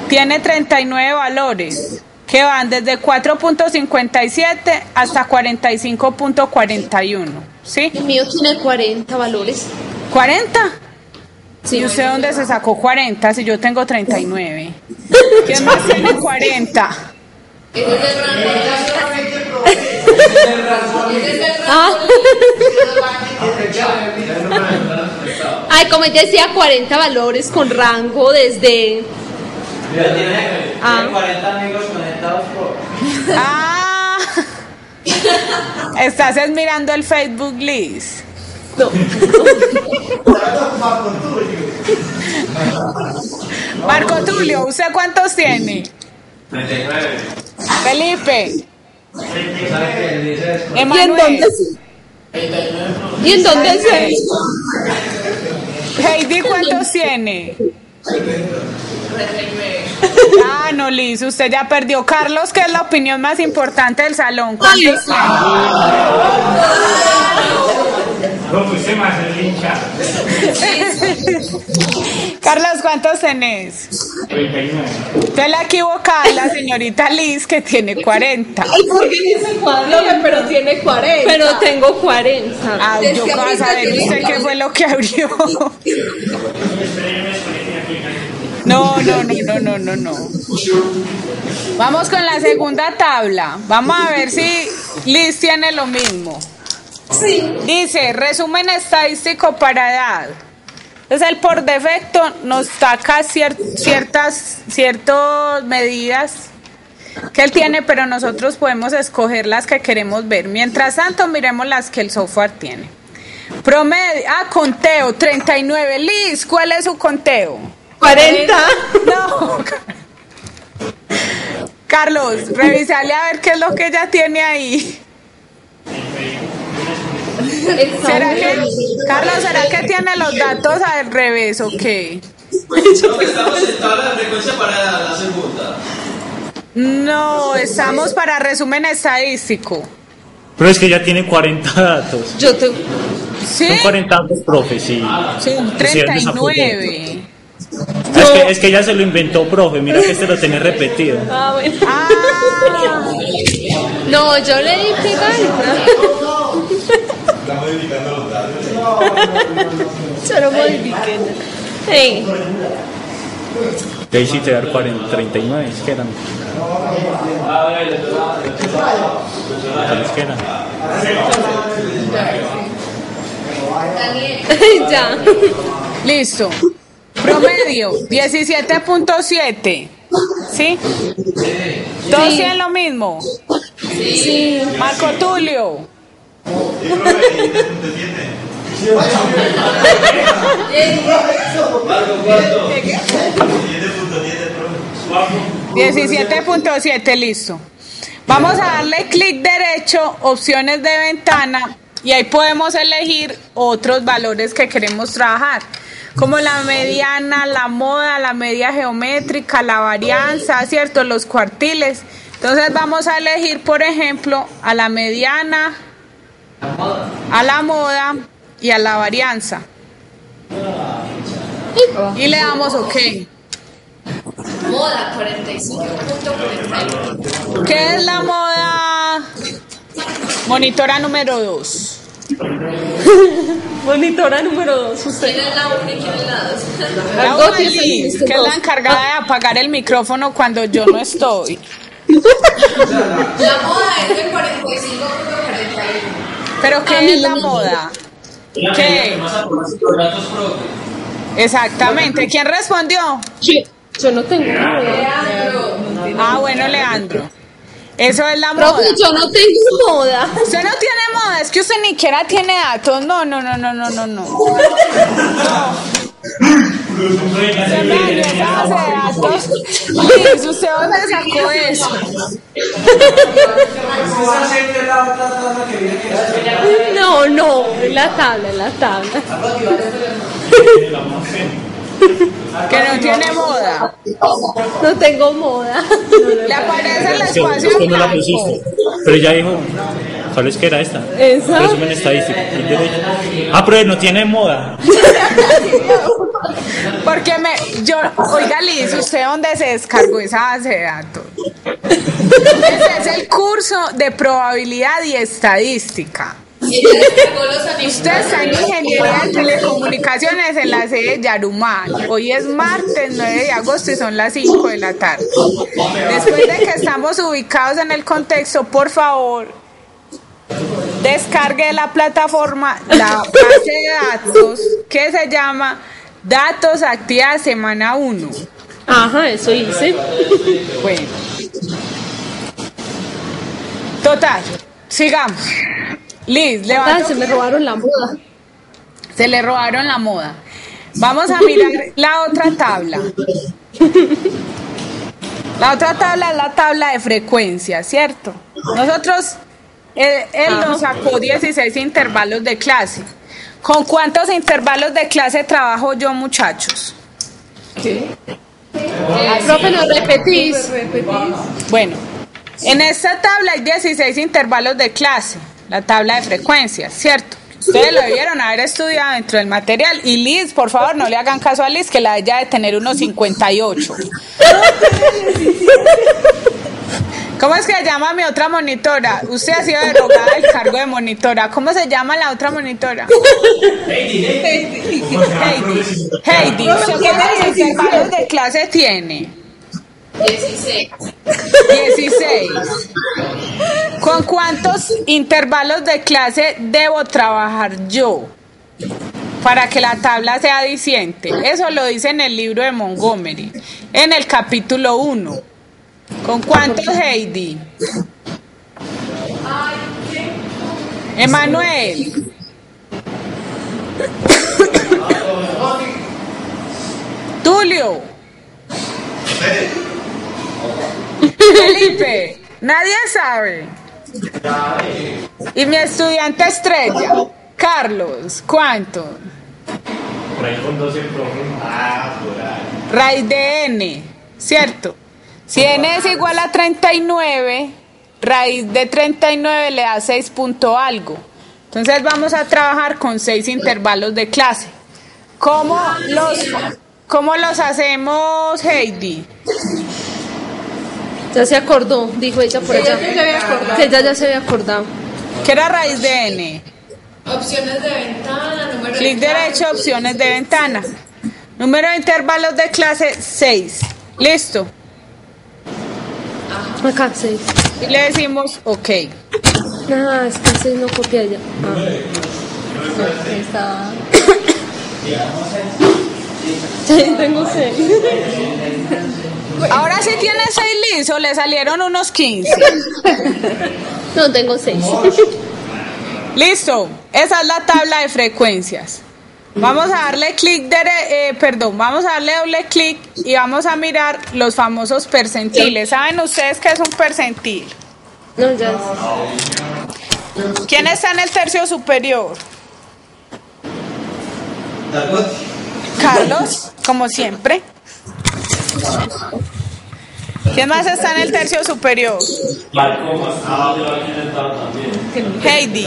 Tiene 39 valores que van desde 4.57 hasta 45.41. ¿Sí? El mío tiene 40 valores. ¿40? ¿Y usted dónde se sacó 40 si yo tengo 39? ¿Quién más tiene 40? Ah. (laughs) Ay, como ella decía, 40 valores con rango desde. Ya tiene, Ah. tiene 40 amigos conectados por. (laughs) Ah, (laughs) estás es mirando el Facebook Liz. No. Marco Tulio, ¿usted cuántos tiene? 39. Felipe, ¿Sabes qué? Él dice eso. ¿Y en Emanuel, ¿Y en dónde se.? Heidi, ¿cuántos tiene? Ah, no, Liz, usted ya perdió. Carlos, que es la opinión más importante del salón. ¿Cuántos? No, pues se más el hincha. (laughs) Carlos, ¿cuántos tenés? 39. Usted la equivocada la señorita Liz, que tiene 40. pero tiene 40. Pero tengo 40. Ah, yo qué vas a ver usted qué fue lo que abrió. (laughs) (laughs) No, no, no, no, no, no, no. Vamos con la segunda tabla. Vamos a ver si Liz tiene lo mismo. Dice, resumen estadístico para edad. Entonces, el por defecto nos saca cier- ciertas, ciertas medidas que él tiene, pero nosotros podemos escoger las que queremos ver. Mientras tanto, miremos las que el software tiene. Promedio, ah, conteo, 39. Liz, ¿cuál es su conteo? 40. No. Carlos, revisale a ver qué es lo que ella tiene ahí. ¿Será que, Carlos, ¿será que tiene los datos al revés o qué? Estamos en tabla de frecuencia para la segunda. No, estamos para resumen estadístico. Pero es que ya tiene 40 datos. Yo te... ¿Sí? Son 40 datos, profe, sí. Sí, 39. Es, que, es que ya se lo inventó, profe, mira que este lo tiene repetido. (laughs) Ah, ah. No, yo le dije tal. Está modificando los datos. Yo lo modifiqué. Sí. De ahí sí te dar 39, es que eran. Es que eran. (laughs) Ya. Listo. Promedio, 17.7. ¿Sí? ¿Todos tienen lo mismo? Sí. Marco Tulio. Marco, ¿cuánto? 17.7, listo. Vamos a darle clic derecho, opciones de ventana, y ahí podemos elegir otros valores que queremos trabajar, como la mediana, la moda, la media geométrica, la varianza, ¿cierto? Los cuartiles. Entonces vamos a elegir, por ejemplo, a la mediana, a la moda y a la varianza. Y le damos OK. Moda 45.41. ¿Qué es la moda? Monitora número 2. (laughs) Monitora número 2. Usted. ¿Quién es la 1 y quién es la 2? La Algo Ueli, tiene este que es la encargada de apagar el micrófono cuando yo no estoy. (laughs) La moda es del 45.41. ¿Pero qué es la moda? ¿Qué? Exactamente. ¿Quién respondió? Yo, yo no tengo. Ah, bueno, Leandro. Eso es la moda. Profe, yo no tengo moda. Usted no tiene moda, es que usted ni siquiera tiene datos. No, no, no, no, no, no, no. Se me dañó esa base de datos. No, no, en la tabla, en la tabla. (laughs) (laughs) (laughs) Que no tiene moda. No tengo moda. Le aparece el espacio es que en no la pusiste. Pero ya dijo, ¿cuál es que era esta? Esa. Resumen estadístico. Ah, pero no tiene moda. (laughs) Porque me, yo, oiga Liz, ¿usted dónde se descargó esa base de datos? (laughs) Ese es el curso de probabilidad y estadística. Usted está en Ingeniería de Telecomunicaciones en la sede de Yarumal. Hoy es martes 9 de agosto y son las 5 de la tarde. Después de que estamos ubicados en el contexto, por favor, descargue la plataforma, la base de datos que se llama Datos Actividad Semana 1. Ajá, eso hice. Bueno. Total, sigamos. Liz, Ah, levanta. se me robaron la moda. Se le robaron la moda. Vamos a mirar la otra tabla. La otra tabla es la tabla de frecuencia, ¿cierto? Nosotros, él, él nos sacó 16 intervalos de clase. ¿Con cuántos intervalos de clase trabajo yo, muchachos? Ah, profe, ¿nos repetís? Bueno, en esta tabla hay 16 intervalos de clase, la tabla de frecuencias, ¿cierto? Ustedes lo debieron haber estudiado dentro del material. Y Liz, por favor, no le hagan caso a Liz, que la ella de tener unos 58. ¿Cómo es que se llama mi otra monitora? Usted ha sido derogada del cargo de monitora. ¿Cómo se llama la otra monitora? Heidi. Heidi, ¿usted cuántos intervalos de clase tiene? 16. 16. ¿Con cuántos intervalos de clase debo trabajar yo para que la tabla sea diciente? Eso lo dice en el libro de Montgomery, en el capítulo 1. ¿Con cuántos, Heidi? Emanuel. Tulio. Felipe, nadie sabe. Y mi estudiante estrella, Carlos, ¿cuánto? Por ahí con 12 profe. Ah, por ahí. Raíz de n, ¿cierto? Si n es igual a 39, raíz de 39 le da 6 punto algo. Entonces vamos a trabajar con 6 intervalos de clase. ¿Cómo los, cómo los hacemos, Heidi? Ya se acordó, dijo ella por allá. Que ella ya se había acordado. ¿Qué era raíz de n? Opciones de ventana, número de Clic derecho, opciones de ventana. Número de intervalos de clase 6. Listo. Acá, seis. Y le decimos OK. Ah, es que seis no copia ella. Ah. (coughs) Sí, tengo seis. (laughs) Ahora sí tiene 6 lisos, le salieron unos 15. (laughs) No, tengo seis. (laughs) Listo. Esa es la tabla de frecuencias. Vamos a darle clic, dere- eh, perdón, vamos a darle doble clic y vamos a mirar los famosos percentiles. ¿Saben ustedes qué es un percentil? No, ya. ¿Quién está en el tercio superior? Carlos, como siempre. ¿Quién más está en el tercio superior? Heidi.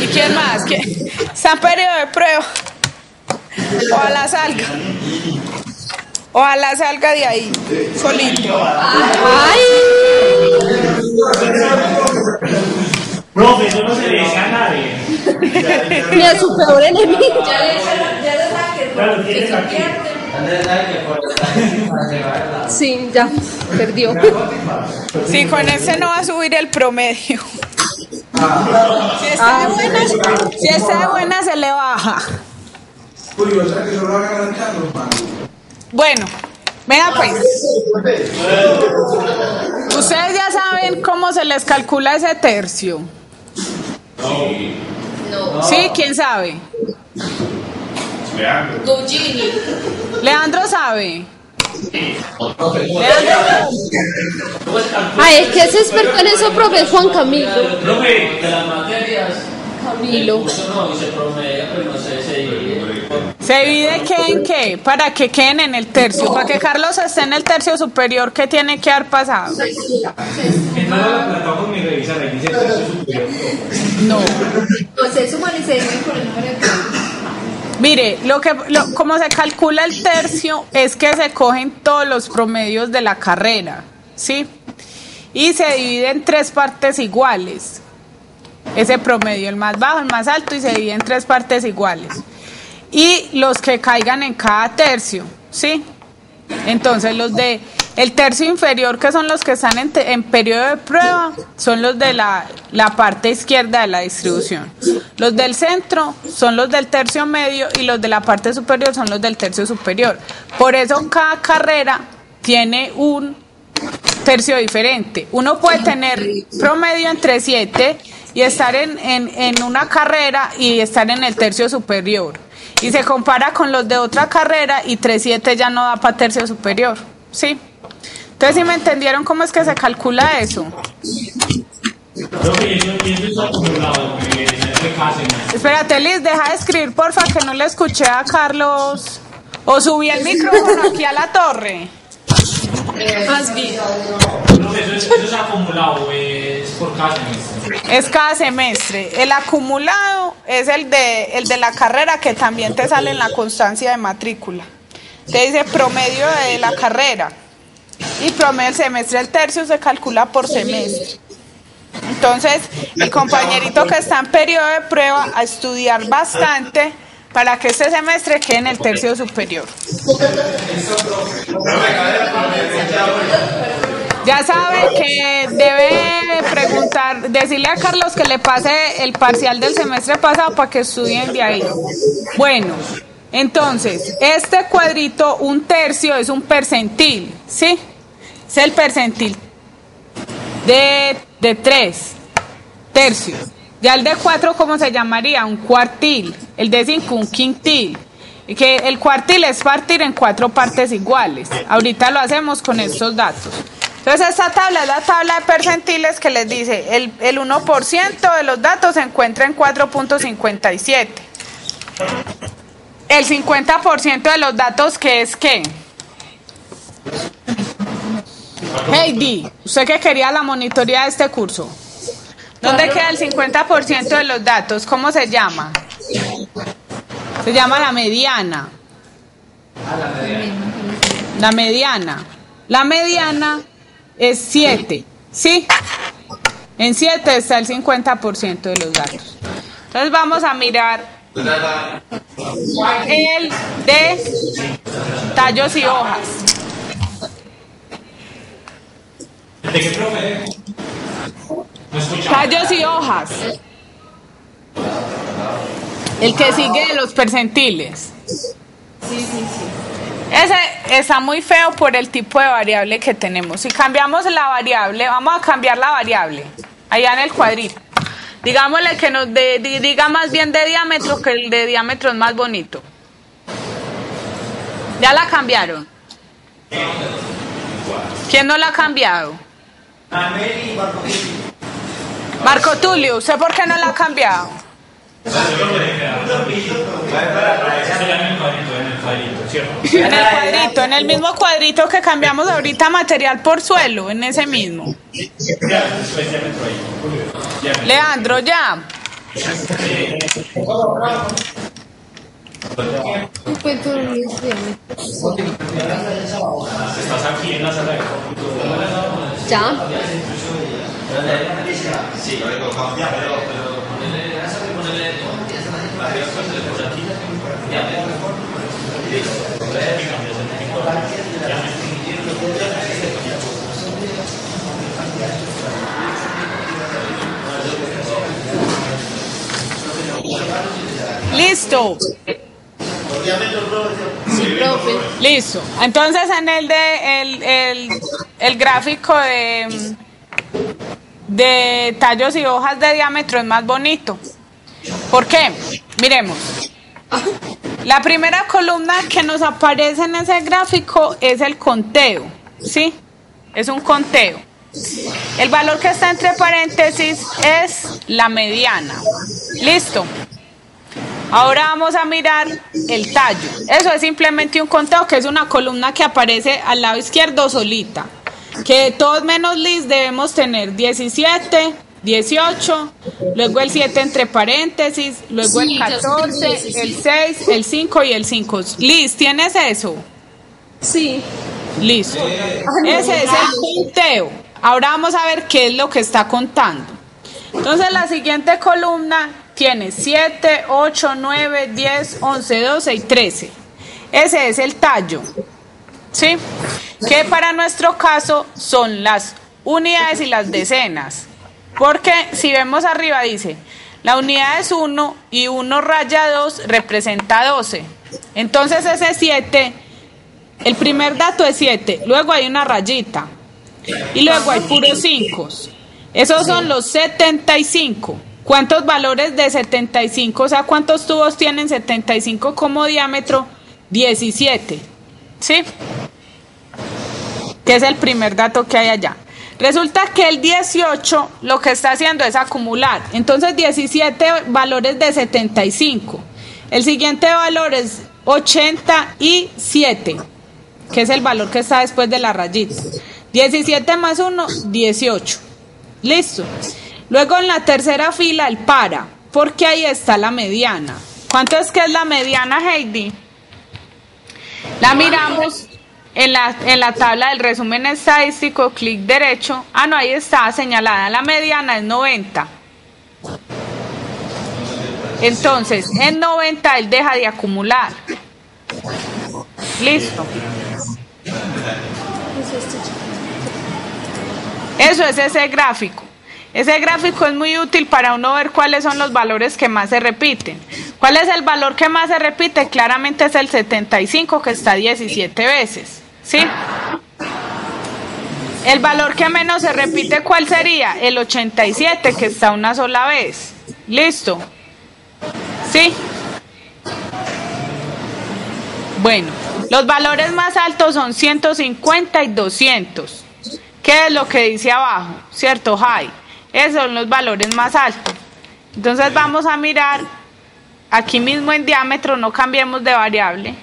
¿Y quién más? ¿Quién? Está en periodo de prueba. Ojalá salga. Ojalá salga de ahí, solito. Profe, eso no se le dice a nadie. (laughs) Ni a su peor enemigo. Ya le ya le saqué. Sí, ya, perdió. Sí, con ese no va a subir el promedio. Si está de buenas, si está de buenas se le baja. Bueno, venga pues. Ustedes ya saben cómo se les calcula ese tercio. No. ¿Sí? ¿Quién sabe? Gugini. Leandro sabe. Leandro. Ay, es que ese experto en eso, profe, es Juan Camilo. Profe, De las materias, Camilo. eso no, y se promedia, pero no sé, se divide. ¿Se divide qué en qué? Para que queden en el tercio. Para que Carlos esté en el tercio superior, ¿qué tiene que haber pasado? No. Pues dividen por el número. Mire, lo que, lo, como se calcula el tercio es que se cogen todos los promedios de la carrera, ¿sí? Y se divide en tres partes iguales. Ese promedio, el más bajo, el más alto, y se divide en tres partes iguales. Y los que caigan en cada tercio, ¿sí? Entonces los de el tercio inferior, que son los que están en, periodo de prueba, son los de la, la parte izquierda de la distribución. Los del centro son los del tercio medio y los de la parte superior son los del tercio superior. Por eso cada carrera tiene un tercio diferente. Uno puede tener promedio entre 7 y estar en, en, en una carrera y estar en el tercio superior. Y se compara con los de otra carrera y 3-7 ya no da para tercio superior. ¿Sí? Entonces, ¿sí me entendieron cómo es que se calcula eso? Este en Espérate, Liz, deja de escribir, porfa, que no le escuché a Carlos. O subí el micrófono aquí a la torre. Más bien. Profe, eso es, eso es acumulado, es por cada semestre. Es cada semestre. El acumulado es el de, el de la carrera que también te sale en la constancia de matrícula. Te dice promedio de la carrera. Y promedio del semestre, el tercio se calcula por semestre. Entonces, el compañerito que está en periodo de prueba a estudiar bastante para que este semestre quede en el tercio superior. Ya sabe que debe preguntar, decirle a Carlos que le pase el parcial del semestre pasado para que estudien de ahí. Bueno, entonces, este cuadrito, un tercio, es un percentil, ¿sí? Es el percentil de, de tres tercios. Ya el de cuatro, ¿cómo se llamaría? Un cuartil. El de cinco, un quintil. Y Que el cuartil es partir en cuatro partes iguales. Ahorita lo hacemos con estos datos. Entonces esta tabla es la tabla de percentiles que les dice el, el 1% de los datos se encuentra en 4.57. El 50% de los datos que es qué? Heidi, usted que quería la monitoría de este curso. ¿Dónde queda el 50% de los datos? ¿Cómo se llama? Se llama la mediana. La mediana. La mediana es 7, ¿sí? En 7 está el 50% de los datos. Entonces vamos a mirar el de tallos y hojas. ¿De qué profe? No escuchaba. Tallos y hojas. El que sigue de los percentiles. Ese está muy feo por el tipo de variable que tenemos. Si cambiamos la variable, vamos a cambiar la variable. Allá en el cuadrito. Digámosle que nos de- di- diga más bien de diámetro, que el de diámetro más bonito. ¿Ya la cambiaron? ¿Quién no la ha cambiado? Marco Tulio, ¿usted por qué no la ha cambiado? Ya en el cuadrito, en el cuadrito, ¿cierto? En el cuadrito, en el mismo cuadrito que cambiamos ahorita material por suelo, en ese mismo. Ya, ya. Ya Leandro, ya. Estás aquí en la cómputo. Ya. Listo. Listo. Entonces en el de el, el, el gráfico de, de tallos y hojas de diámetro es más bonito. ¿Por qué? Miremos. La primera columna que nos aparece en ese gráfico es el conteo, ¿sí? Es un conteo. El valor que está entre paréntesis es la mediana. Listo. Ahora vamos a mirar el tallo. Eso es simplemente un conteo que es una columna que aparece al lado izquierdo solita. Que de todos menos lis debemos tener 17, 18, luego el 7 entre paréntesis, luego el Sí, tengo 14, 17. el 6, el 5 y el 5. Liz, ¿tienes eso? Sí. Listo. Ese es el conteo. Ahora vamos a ver qué es lo que está contando. Entonces la siguiente columna tiene 7, 8, 9, 10, 11, 12 y 13. Ese es el tallo. ¿Sí? Que para nuestro caso son las unidades y las decenas. Porque si vemos arriba dice, la unidad es 1 y 1 raya 2 representa 12. Entonces ese 7 el primer dato es 7, luego hay una rayita y luego hay puros 5. Esos son los 75. ¿Cuántos valores de 75? O sea, ¿cuántos tubos tienen 75 como diámetro? 17. ¿Sí? Que es el primer dato que hay allá. Resulta que el 18 lo que está haciendo es acumular. Entonces 17 valores de 75. El siguiente valor es 87, que es el valor que está después de la rayita. 17 más 1, 18. Listo. Luego en la tercera fila el para, porque ahí está la mediana. ¿Cuánto es que es la mediana, Heidi? La miramos en la, en la tabla del resumen estadístico, clic derecho. Ah, no, ahí está señalada. La mediana es 90. Entonces, en 90 él deja de acumular. Listo. Eso es ese gráfico. Ese gráfico es muy útil para uno ver cuáles son los valores que más se repiten. ¿Cuál es el valor que más se repite? Claramente es el 75 que está 17 veces. ¿Sí? El valor que menos se repite, ¿cuál sería? El 87 que está una sola vez. Listo. ¿Sí? Bueno, los valores más altos son 150 y 200. ¿Qué es lo que dice abajo? ¿Cierto? High. Esos son los valores más altos. Entonces vamos a mirar aquí mismo en diámetro, no cambiemos de variable.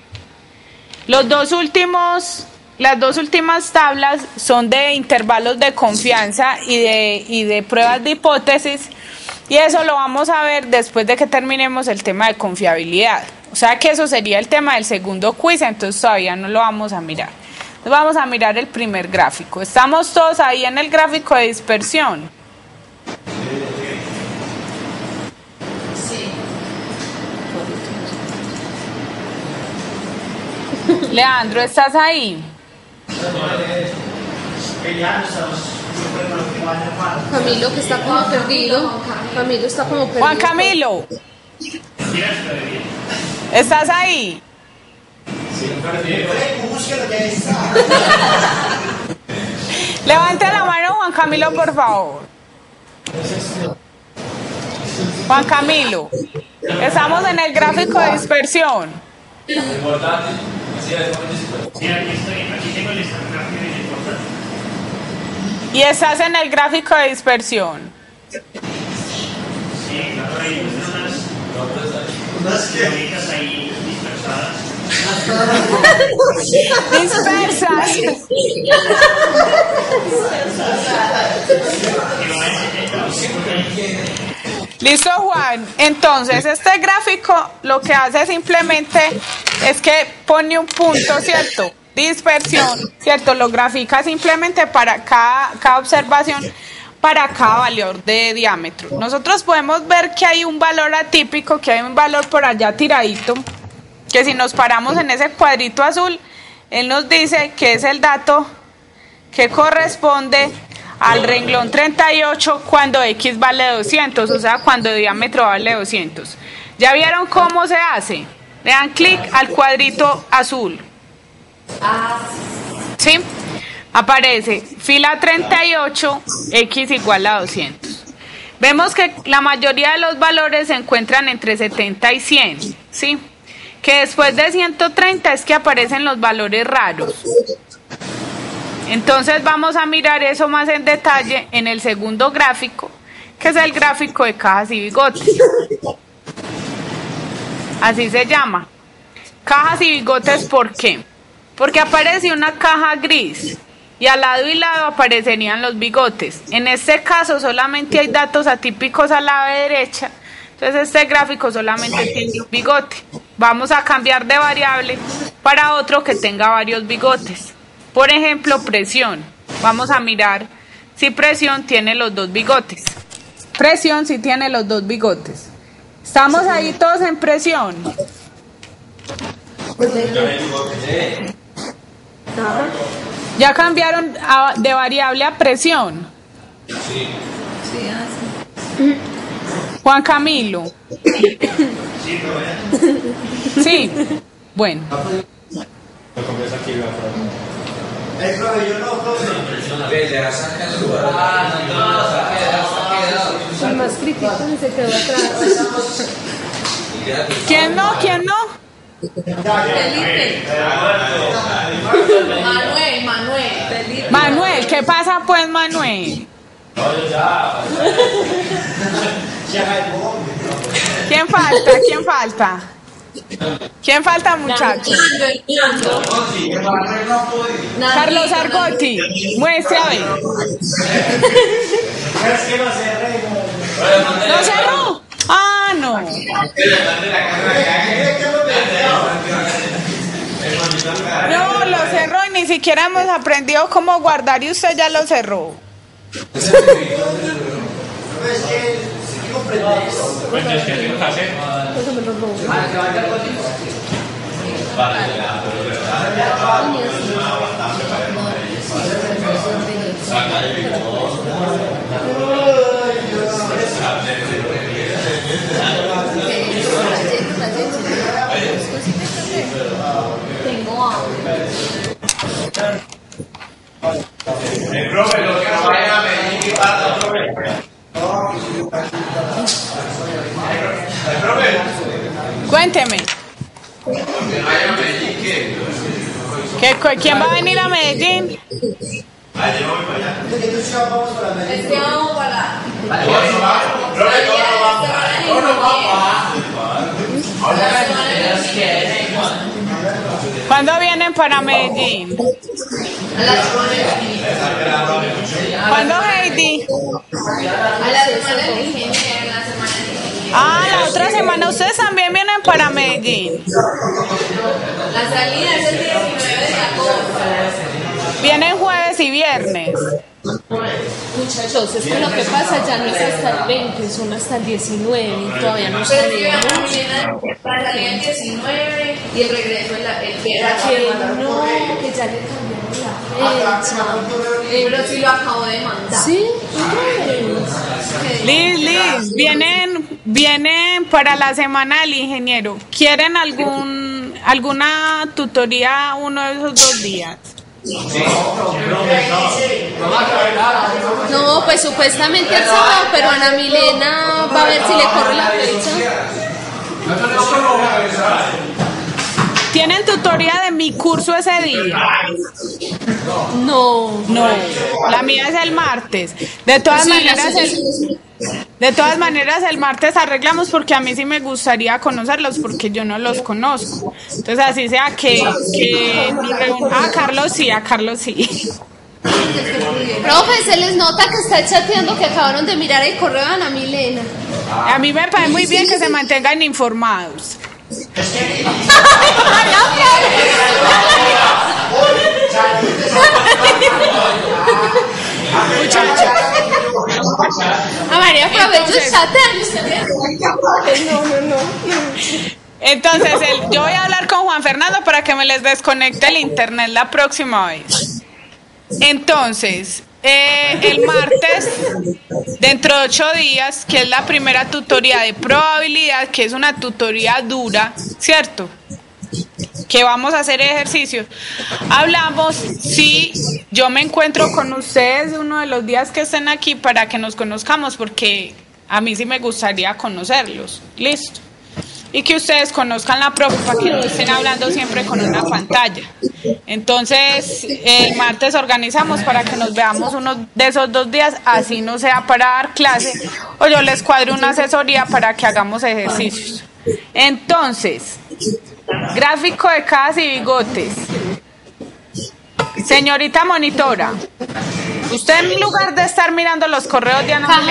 Los dos últimos, las dos últimas tablas son de intervalos de confianza y de, y de pruebas de hipótesis. Y eso lo vamos a ver después de que terminemos el tema de confiabilidad. O sea que eso sería el tema del segundo quiz, entonces todavía no lo vamos a mirar. Entonces vamos a mirar el primer gráfico. Estamos todos ahí en el gráfico de dispersión. Leandro, ¿estás ahí? Camilo que está como perdido. Camilo está como perdido. Juan Camilo. ¿Estás ahí? Levante la mano, Juan Camilo, por favor. Juan Camilo, estamos en el gráfico de dispersión. Y estás en el gráfico de dispersión. Dispersas. (laughs) Listo, Juan. Entonces, este gráfico lo que hace simplemente es que pone un punto, ¿cierto? Dispersión, ¿cierto? Lo grafica simplemente para cada, cada observación, para cada valor de diámetro. Nosotros podemos ver que hay un valor atípico, que hay un valor por allá tiradito, que si nos paramos en ese cuadrito azul, él nos dice que es el dato que corresponde al renglón 38 cuando X vale 200, o sea, cuando diámetro vale 200. ¿Ya vieron cómo se hace? Le dan clic al cuadrito azul. ¿Sí? Aparece fila 38, x igual a 200. Vemos que la mayoría de los valores se encuentran entre 70 y 100, ¿sí? Que después de 130 es que aparecen los valores raros. Entonces vamos a mirar eso más en detalle en el segundo gráfico, que es el gráfico de cajas y bigotes. Así se llama. Cajas y bigotes, ¿por qué? Porque aparece una caja gris y al lado y lado aparecerían los bigotes. En este caso solamente hay datos atípicos a la derecha, entonces este gráfico solamente tiene un bigote. Vamos a cambiar de variable para otro que tenga varios bigotes. Por ejemplo, presión. Vamos a mirar si presión tiene los dos bigotes. Presión si tiene los dos bigotes. Estamos ahí todos en presión. Ya cambiaron de variable a presión. Juan Camilo. Sí. Bueno. El profe, yo no, profe. El más crítico se quedó atrás. ¿Quién no? ¿Quién no? Felipe. Manuel, Manuel. Felipe. Manuel, ¿qué pasa pues Manuel? (laughs) ¿Quién falta? ¿Quién falta? ¿Quién falta muchachos? Carlos Argotti, muestre a ver. ¿No cerró? Ah, no. No, lo cerró y ni siquiera hemos aprendido cómo guardar y usted ya lo cerró. Entonces, ¿qué tengo que hacer? Tengo hambre. El profe, los que no vayan a Medellín, ¿qué pasa, profe? El profe, Cuénteme. ¿qué? ¿Qué- cu- ¿Quién va a venir a Medellín? ¿Cuándo vienen para Medellín? ¿Cuándo, Heidi? A semana del ingeniero, la semana del ingeniero. Ah, la otra semana ustedes también vienen para Medellín. La salida es el 19 de agosto. Vienen jueves y viernes. Muchachos, es que lo que pasa ya no es hasta el 20, son hasta el 19 y todavía no vamos bien la salida el 19 y el regreso el, el Que no, que ya le fecha. Pero sí lo acabo de mandar. ¿Sí? Liz, Liz, vienen, vienen para la semana del ingeniero. ¿Quieren algún alguna tutoría uno de esos dos días? No, pues supuestamente el sábado, pero Ana Milena va a ver si le corre la fecha. ¿Tienen tutoría de mi curso ese día? No. No, la mía es el martes. De todas Sí, maneras, el, de todas maneras el martes arreglamos porque a mí sí me gustaría conocerlos porque yo no los conozco. Entonces así sea que, que reun- ah, Carlos sí, a Carlos sí. Profe, se les nota que está chateando que acabaron de mirar el correo de Ana Milena. A mí me parece muy bien que se mantengan informados. María. Entonces, el- yo voy a hablar con Juan Fernando para que me les desconecte el internet la próxima vez. Entonces, eh, el martes, dentro de ocho días, que es la primera tutoría de probabilidad, que es una tutoría dura, ¿cierto? Que vamos a hacer ejercicios. Hablamos si yo me encuentro con ustedes uno de los días que estén aquí para que nos conozcamos, porque a mí sí me gustaría conocerlos. Listo y que ustedes conozcan la profe para que no estén hablando siempre con una pantalla. Entonces, el martes organizamos para que nos veamos uno de esos dos días, así no sea para dar clase, o yo les cuadro una asesoría para que hagamos ejercicios. Entonces, gráfico de cajas y bigotes. Señorita monitora, usted en lugar de estar mirando los correos de Ana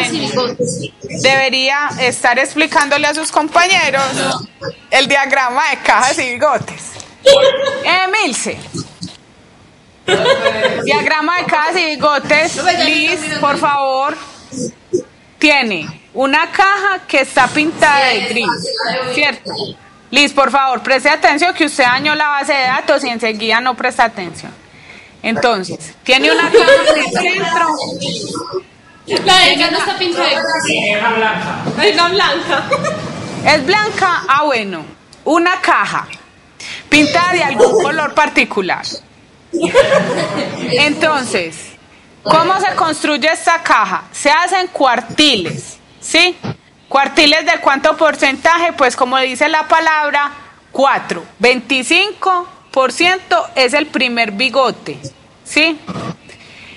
debería estar explicándole a sus compañeros el diagrama de cajas y bigotes. Emilce. Diagrama de cajas y bigotes. Liz, por favor. Tiene una caja que está pintada de gris, ¿cierto? Liz, por favor, preste atención que usted dañó la base de datos y enseguida no presta atención. Entonces, tiene una caja en el centro. La de ella no está pintada de Era blanca. Venga blanca. Es blanca, ah bueno, una caja pintada de algún (laughs) color particular. Entonces, ¿cómo se construye esta caja? Se hacen cuartiles, ¿sí? Cuartiles de cuánto porcentaje? Pues como dice la palabra, 4. 25% es el primer bigote, ¿sí?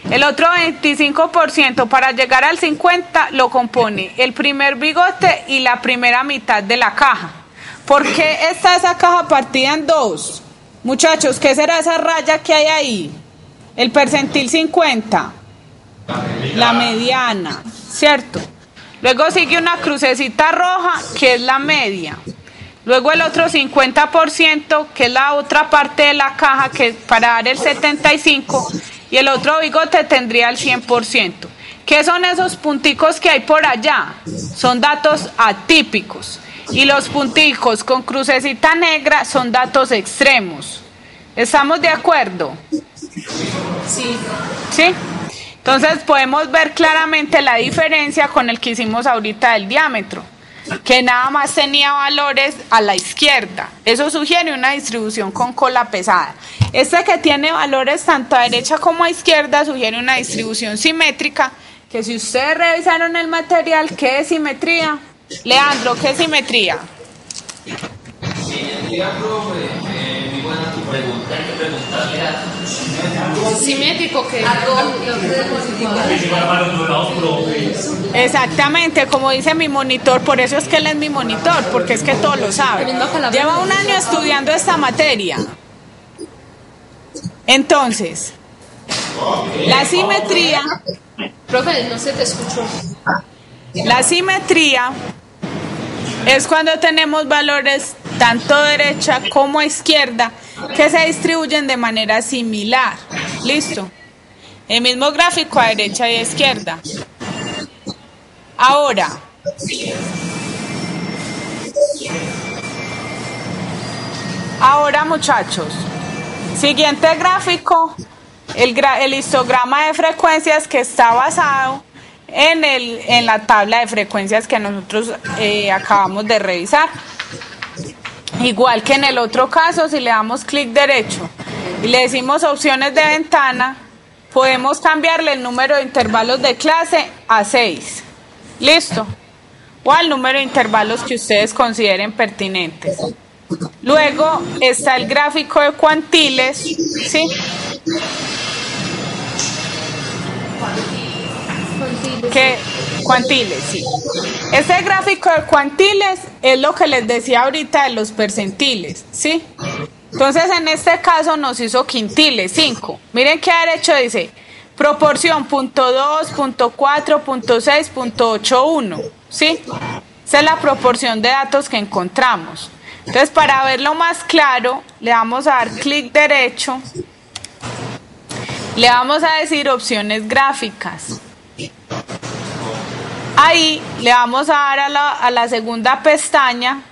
El otro 25% para llegar al 50% lo compone el primer bigote y la primera mitad de la caja. ¿Por qué está esa caja partida en dos? Muchachos, ¿qué será esa raya que hay ahí? El percentil 50. La mediana, ¿cierto? Luego sigue una crucecita roja que es la media. Luego el otro 50% que es la otra parte de la caja que es para dar el 75 y el otro bigote tendría el 100%. ¿Qué son esos punticos que hay por allá? Son datos atípicos. Y los punticos con crucecita negra son datos extremos. ¿Estamos de acuerdo? Sí. ¿Sí? Entonces podemos ver claramente la diferencia con el que hicimos ahorita del diámetro, que nada más tenía valores a la izquierda. Eso sugiere una distribución con cola pesada. Este que tiene valores tanto a derecha como a izquierda sugiere una distribución simétrica, que si ustedes revisaron el material, ¿qué es simetría? Leandro, ¿qué es simetría? Simétrico que. Exactamente, como dice mi monitor, por eso es que él es mi monitor, porque es que todo lo sabe. Lleva un año estudiando esta materia. Entonces, la simetría, Profe, no se te escuchó. la simetría es cuando tenemos valores tanto a derecha como a izquierda que se distribuyen de manera similar. Listo. El mismo gráfico a derecha y a izquierda. Ahora, ahora muchachos, siguiente gráfico, el, el histograma de frecuencias que está basado en, el, en la tabla de frecuencias que nosotros eh, acabamos de revisar. Igual que en el otro caso, si le damos clic derecho y le decimos opciones de ventana, podemos cambiarle el número de intervalos de clase a 6. ¿Listo? O al número de intervalos que ustedes consideren pertinentes. Luego está el gráfico de cuantiles, ¿sí? que cuantiles, sí. Este gráfico de cuantiles es lo que les decía ahorita de los percentiles, ¿sí? Entonces en este caso nos hizo quintiles, 5. Miren que a derecho dice proporción punto .2, punto .4, punto .6, punto .81, ¿sí? Esa es la proporción de datos que encontramos. Entonces para verlo más claro, le vamos a dar clic derecho, le vamos a decir opciones gráficas. Ahí le vamos a dar a la, a la segunda pestaña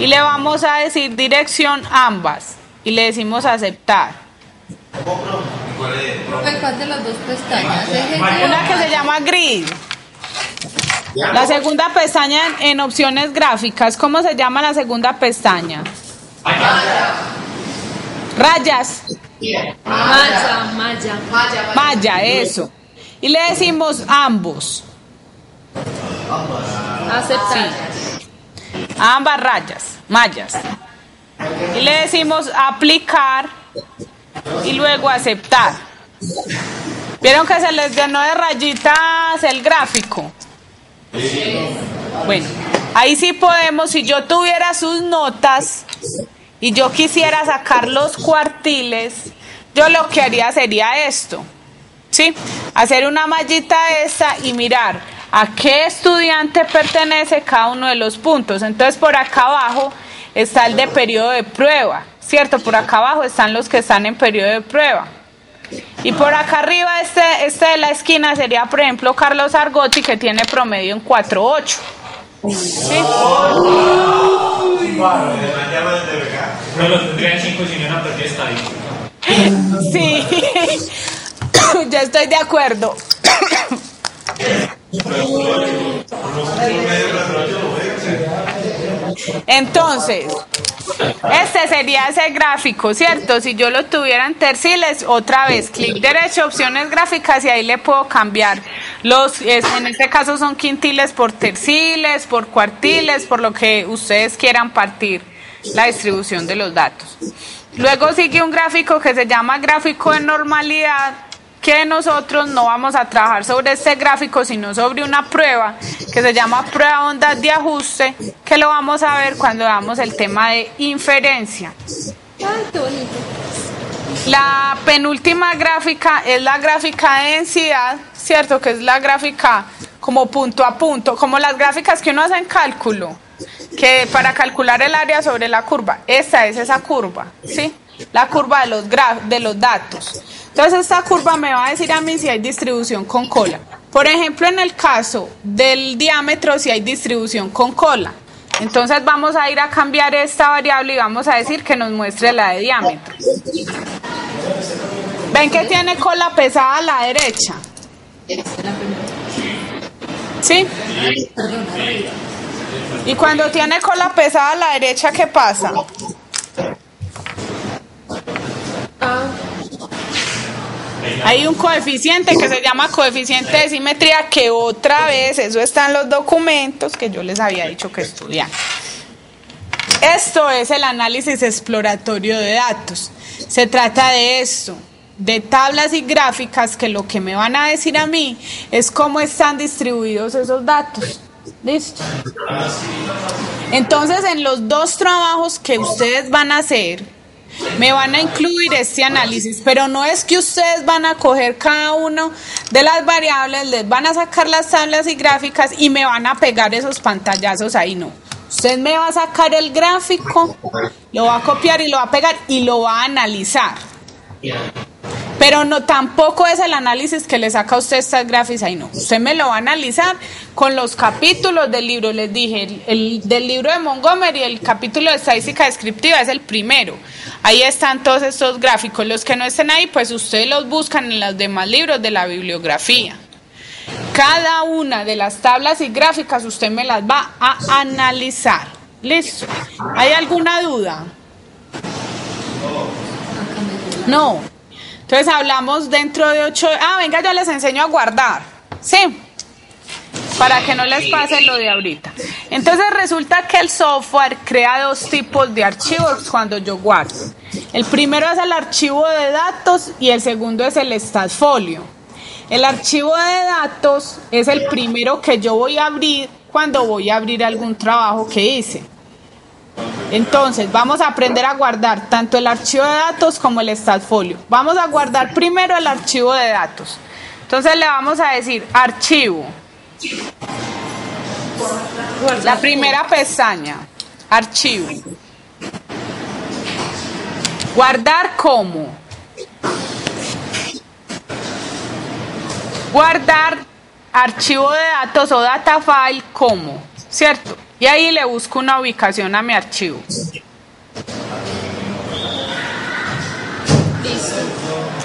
y le vamos a decir dirección ambas y le decimos aceptar. Profe, ¿cuál de las dos pestañas? Eje Una que se llama grid. La segunda pestaña en, en opciones gráficas, ¿cómo se llama la segunda pestaña? Rayas. Malla, malla. Malla, eso. Y le decimos ambos. Aceptar. Ambas rayas, mallas. Y le decimos aplicar y luego aceptar. ¿Vieron que se les llenó de rayitas el gráfico? Bueno, ahí sí podemos, si yo tuviera sus notas y yo quisiera sacar los cuartiles, yo lo que haría sería esto. ¿sí? Hacer una mallita esta y mirar a qué estudiante pertenece cada uno de los puntos. Entonces por acá abajo está el de periodo de prueba, ¿cierto? Por acá abajo están los que están en periodo de prueba. Y por acá arriba este, este de la esquina sería, por ejemplo, Carlos Argotti, que tiene promedio en 4.8. ¿Sí? No lo tendría en 5 sin una porque está ahí. Sí, (coughs) ya estoy de acuerdo. Entonces, este sería ese gráfico, ¿cierto? Si yo lo tuviera en terciles, otra vez, clic derecho, opciones gráficas y ahí le puedo cambiar. Los, en este caso son quintiles por terciles, por cuartiles, por lo que ustedes quieran partir la distribución de los datos. Luego sigue un gráfico que se llama gráfico de normalidad, que nosotros no vamos a trabajar sobre este gráfico, sino sobre una prueba que se llama prueba ondas de ajuste, que lo vamos a ver cuando veamos el tema de inferencia. La penúltima gráfica es la gráfica de densidad, ¿cierto? Que es la gráfica como punto a punto, como las gráficas que uno hace en cálculo, que para calcular el área sobre la curva, esta es esa curva, ¿sí? La curva de los, de los datos. Entonces esta curva me va a decir a mí si hay distribución con cola. Por ejemplo, en el caso del diámetro, si hay distribución con cola. Entonces vamos a ir a cambiar esta variable y vamos a decir que nos muestre la de diámetro. ¿Ven que tiene cola pesada a la derecha? ¿Sí? Y cuando tiene cola pesada a la derecha, ¿qué pasa? Hay un coeficiente que se llama coeficiente de simetría que otra vez, eso está en los documentos que yo les había dicho que estudian. Esto es el análisis exploratorio de datos. Se trata de esto, de tablas y gráficas que lo que me van a decir a mí es cómo están distribuidos esos datos. ¿Listo? Entonces, en los dos trabajos que ustedes van a hacer, me van a incluir este análisis, pero no es que ustedes van a coger cada uno de las variables, les van a sacar las tablas y gráficas y me van a pegar esos pantallazos ahí, no. Usted me va a sacar el gráfico, lo va a copiar y lo va a pegar y lo va a analizar. Pero no tampoco es el análisis que le saca a usted estas gráficas ahí, no. Usted me lo va a analizar con los capítulos del libro. Les dije, el, el del libro de Montgomery, el capítulo de estadística descriptiva es el primero. Ahí están todos estos gráficos. Los que no estén ahí, pues ustedes los buscan en los demás libros de la bibliografía. Cada una de las tablas y gráficas usted me las va a analizar. ¿Listo? ¿Hay alguna duda? No. Entonces hablamos dentro de ocho... Ah, venga, yo les enseño a guardar. Sí. Para que no les pase lo de ahorita. Entonces resulta que el software crea dos tipos de archivos cuando yo guardo. El primero es el archivo de datos y el segundo es el statfolio. El archivo de datos es el primero que yo voy a abrir cuando voy a abrir algún trabajo que hice. Entonces, vamos a aprender a guardar tanto el archivo de datos como el statfolio. Vamos a guardar primero el archivo de datos. Entonces le vamos a decir archivo. La primera pestaña, archivo. Guardar como. Guardar archivo de datos o data file como, ¿cierto? Y ahí le busco una ubicación a mi archivo.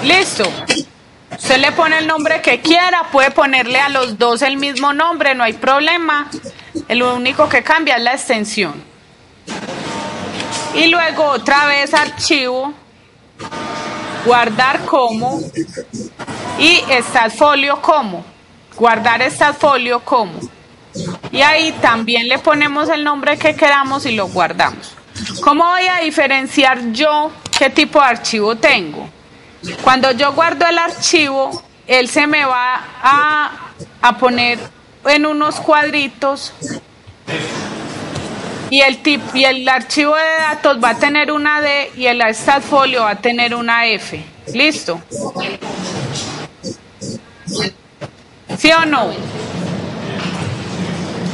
Listo. Usted le pone el nombre que quiera, puede ponerle a los dos el mismo nombre, no hay problema. El único que cambia es la extensión. Y luego otra vez archivo, guardar como y folio como. Guardar folio como. Y ahí también le ponemos el nombre que queramos y lo guardamos. ¿Cómo voy a diferenciar yo qué tipo de archivo tengo? Cuando yo guardo el archivo, él se me va a, a poner en unos cuadritos y el, tip, y el archivo de datos va a tener una D y el folio va a tener una F. ¿Listo? ¿Sí o no?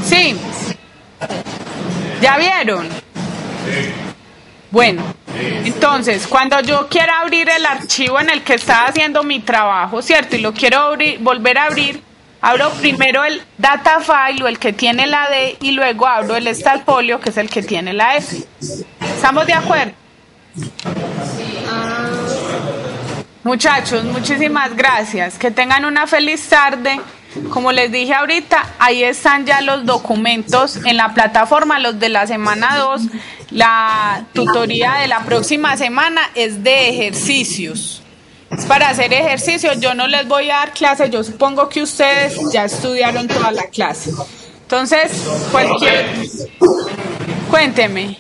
Sí. ¿Ya vieron? Bueno, entonces, cuando yo quiero abrir el archivo en el que estaba haciendo mi trabajo, ¿cierto? Y lo quiero abrir, volver a abrir, abro primero el data file o el que tiene la D y luego abro el folio que es el que tiene la F. ¿Estamos de acuerdo? Muchachos, muchísimas gracias. Que tengan una feliz tarde. Como les dije ahorita, ahí están ya los documentos en la plataforma, los de la semana 2. La tutoría de la próxima semana es de ejercicios. Es para hacer ejercicios. Yo no les voy a dar clase, yo supongo que ustedes ya estudiaron toda la clase. Entonces, cualquier... Cuénteme.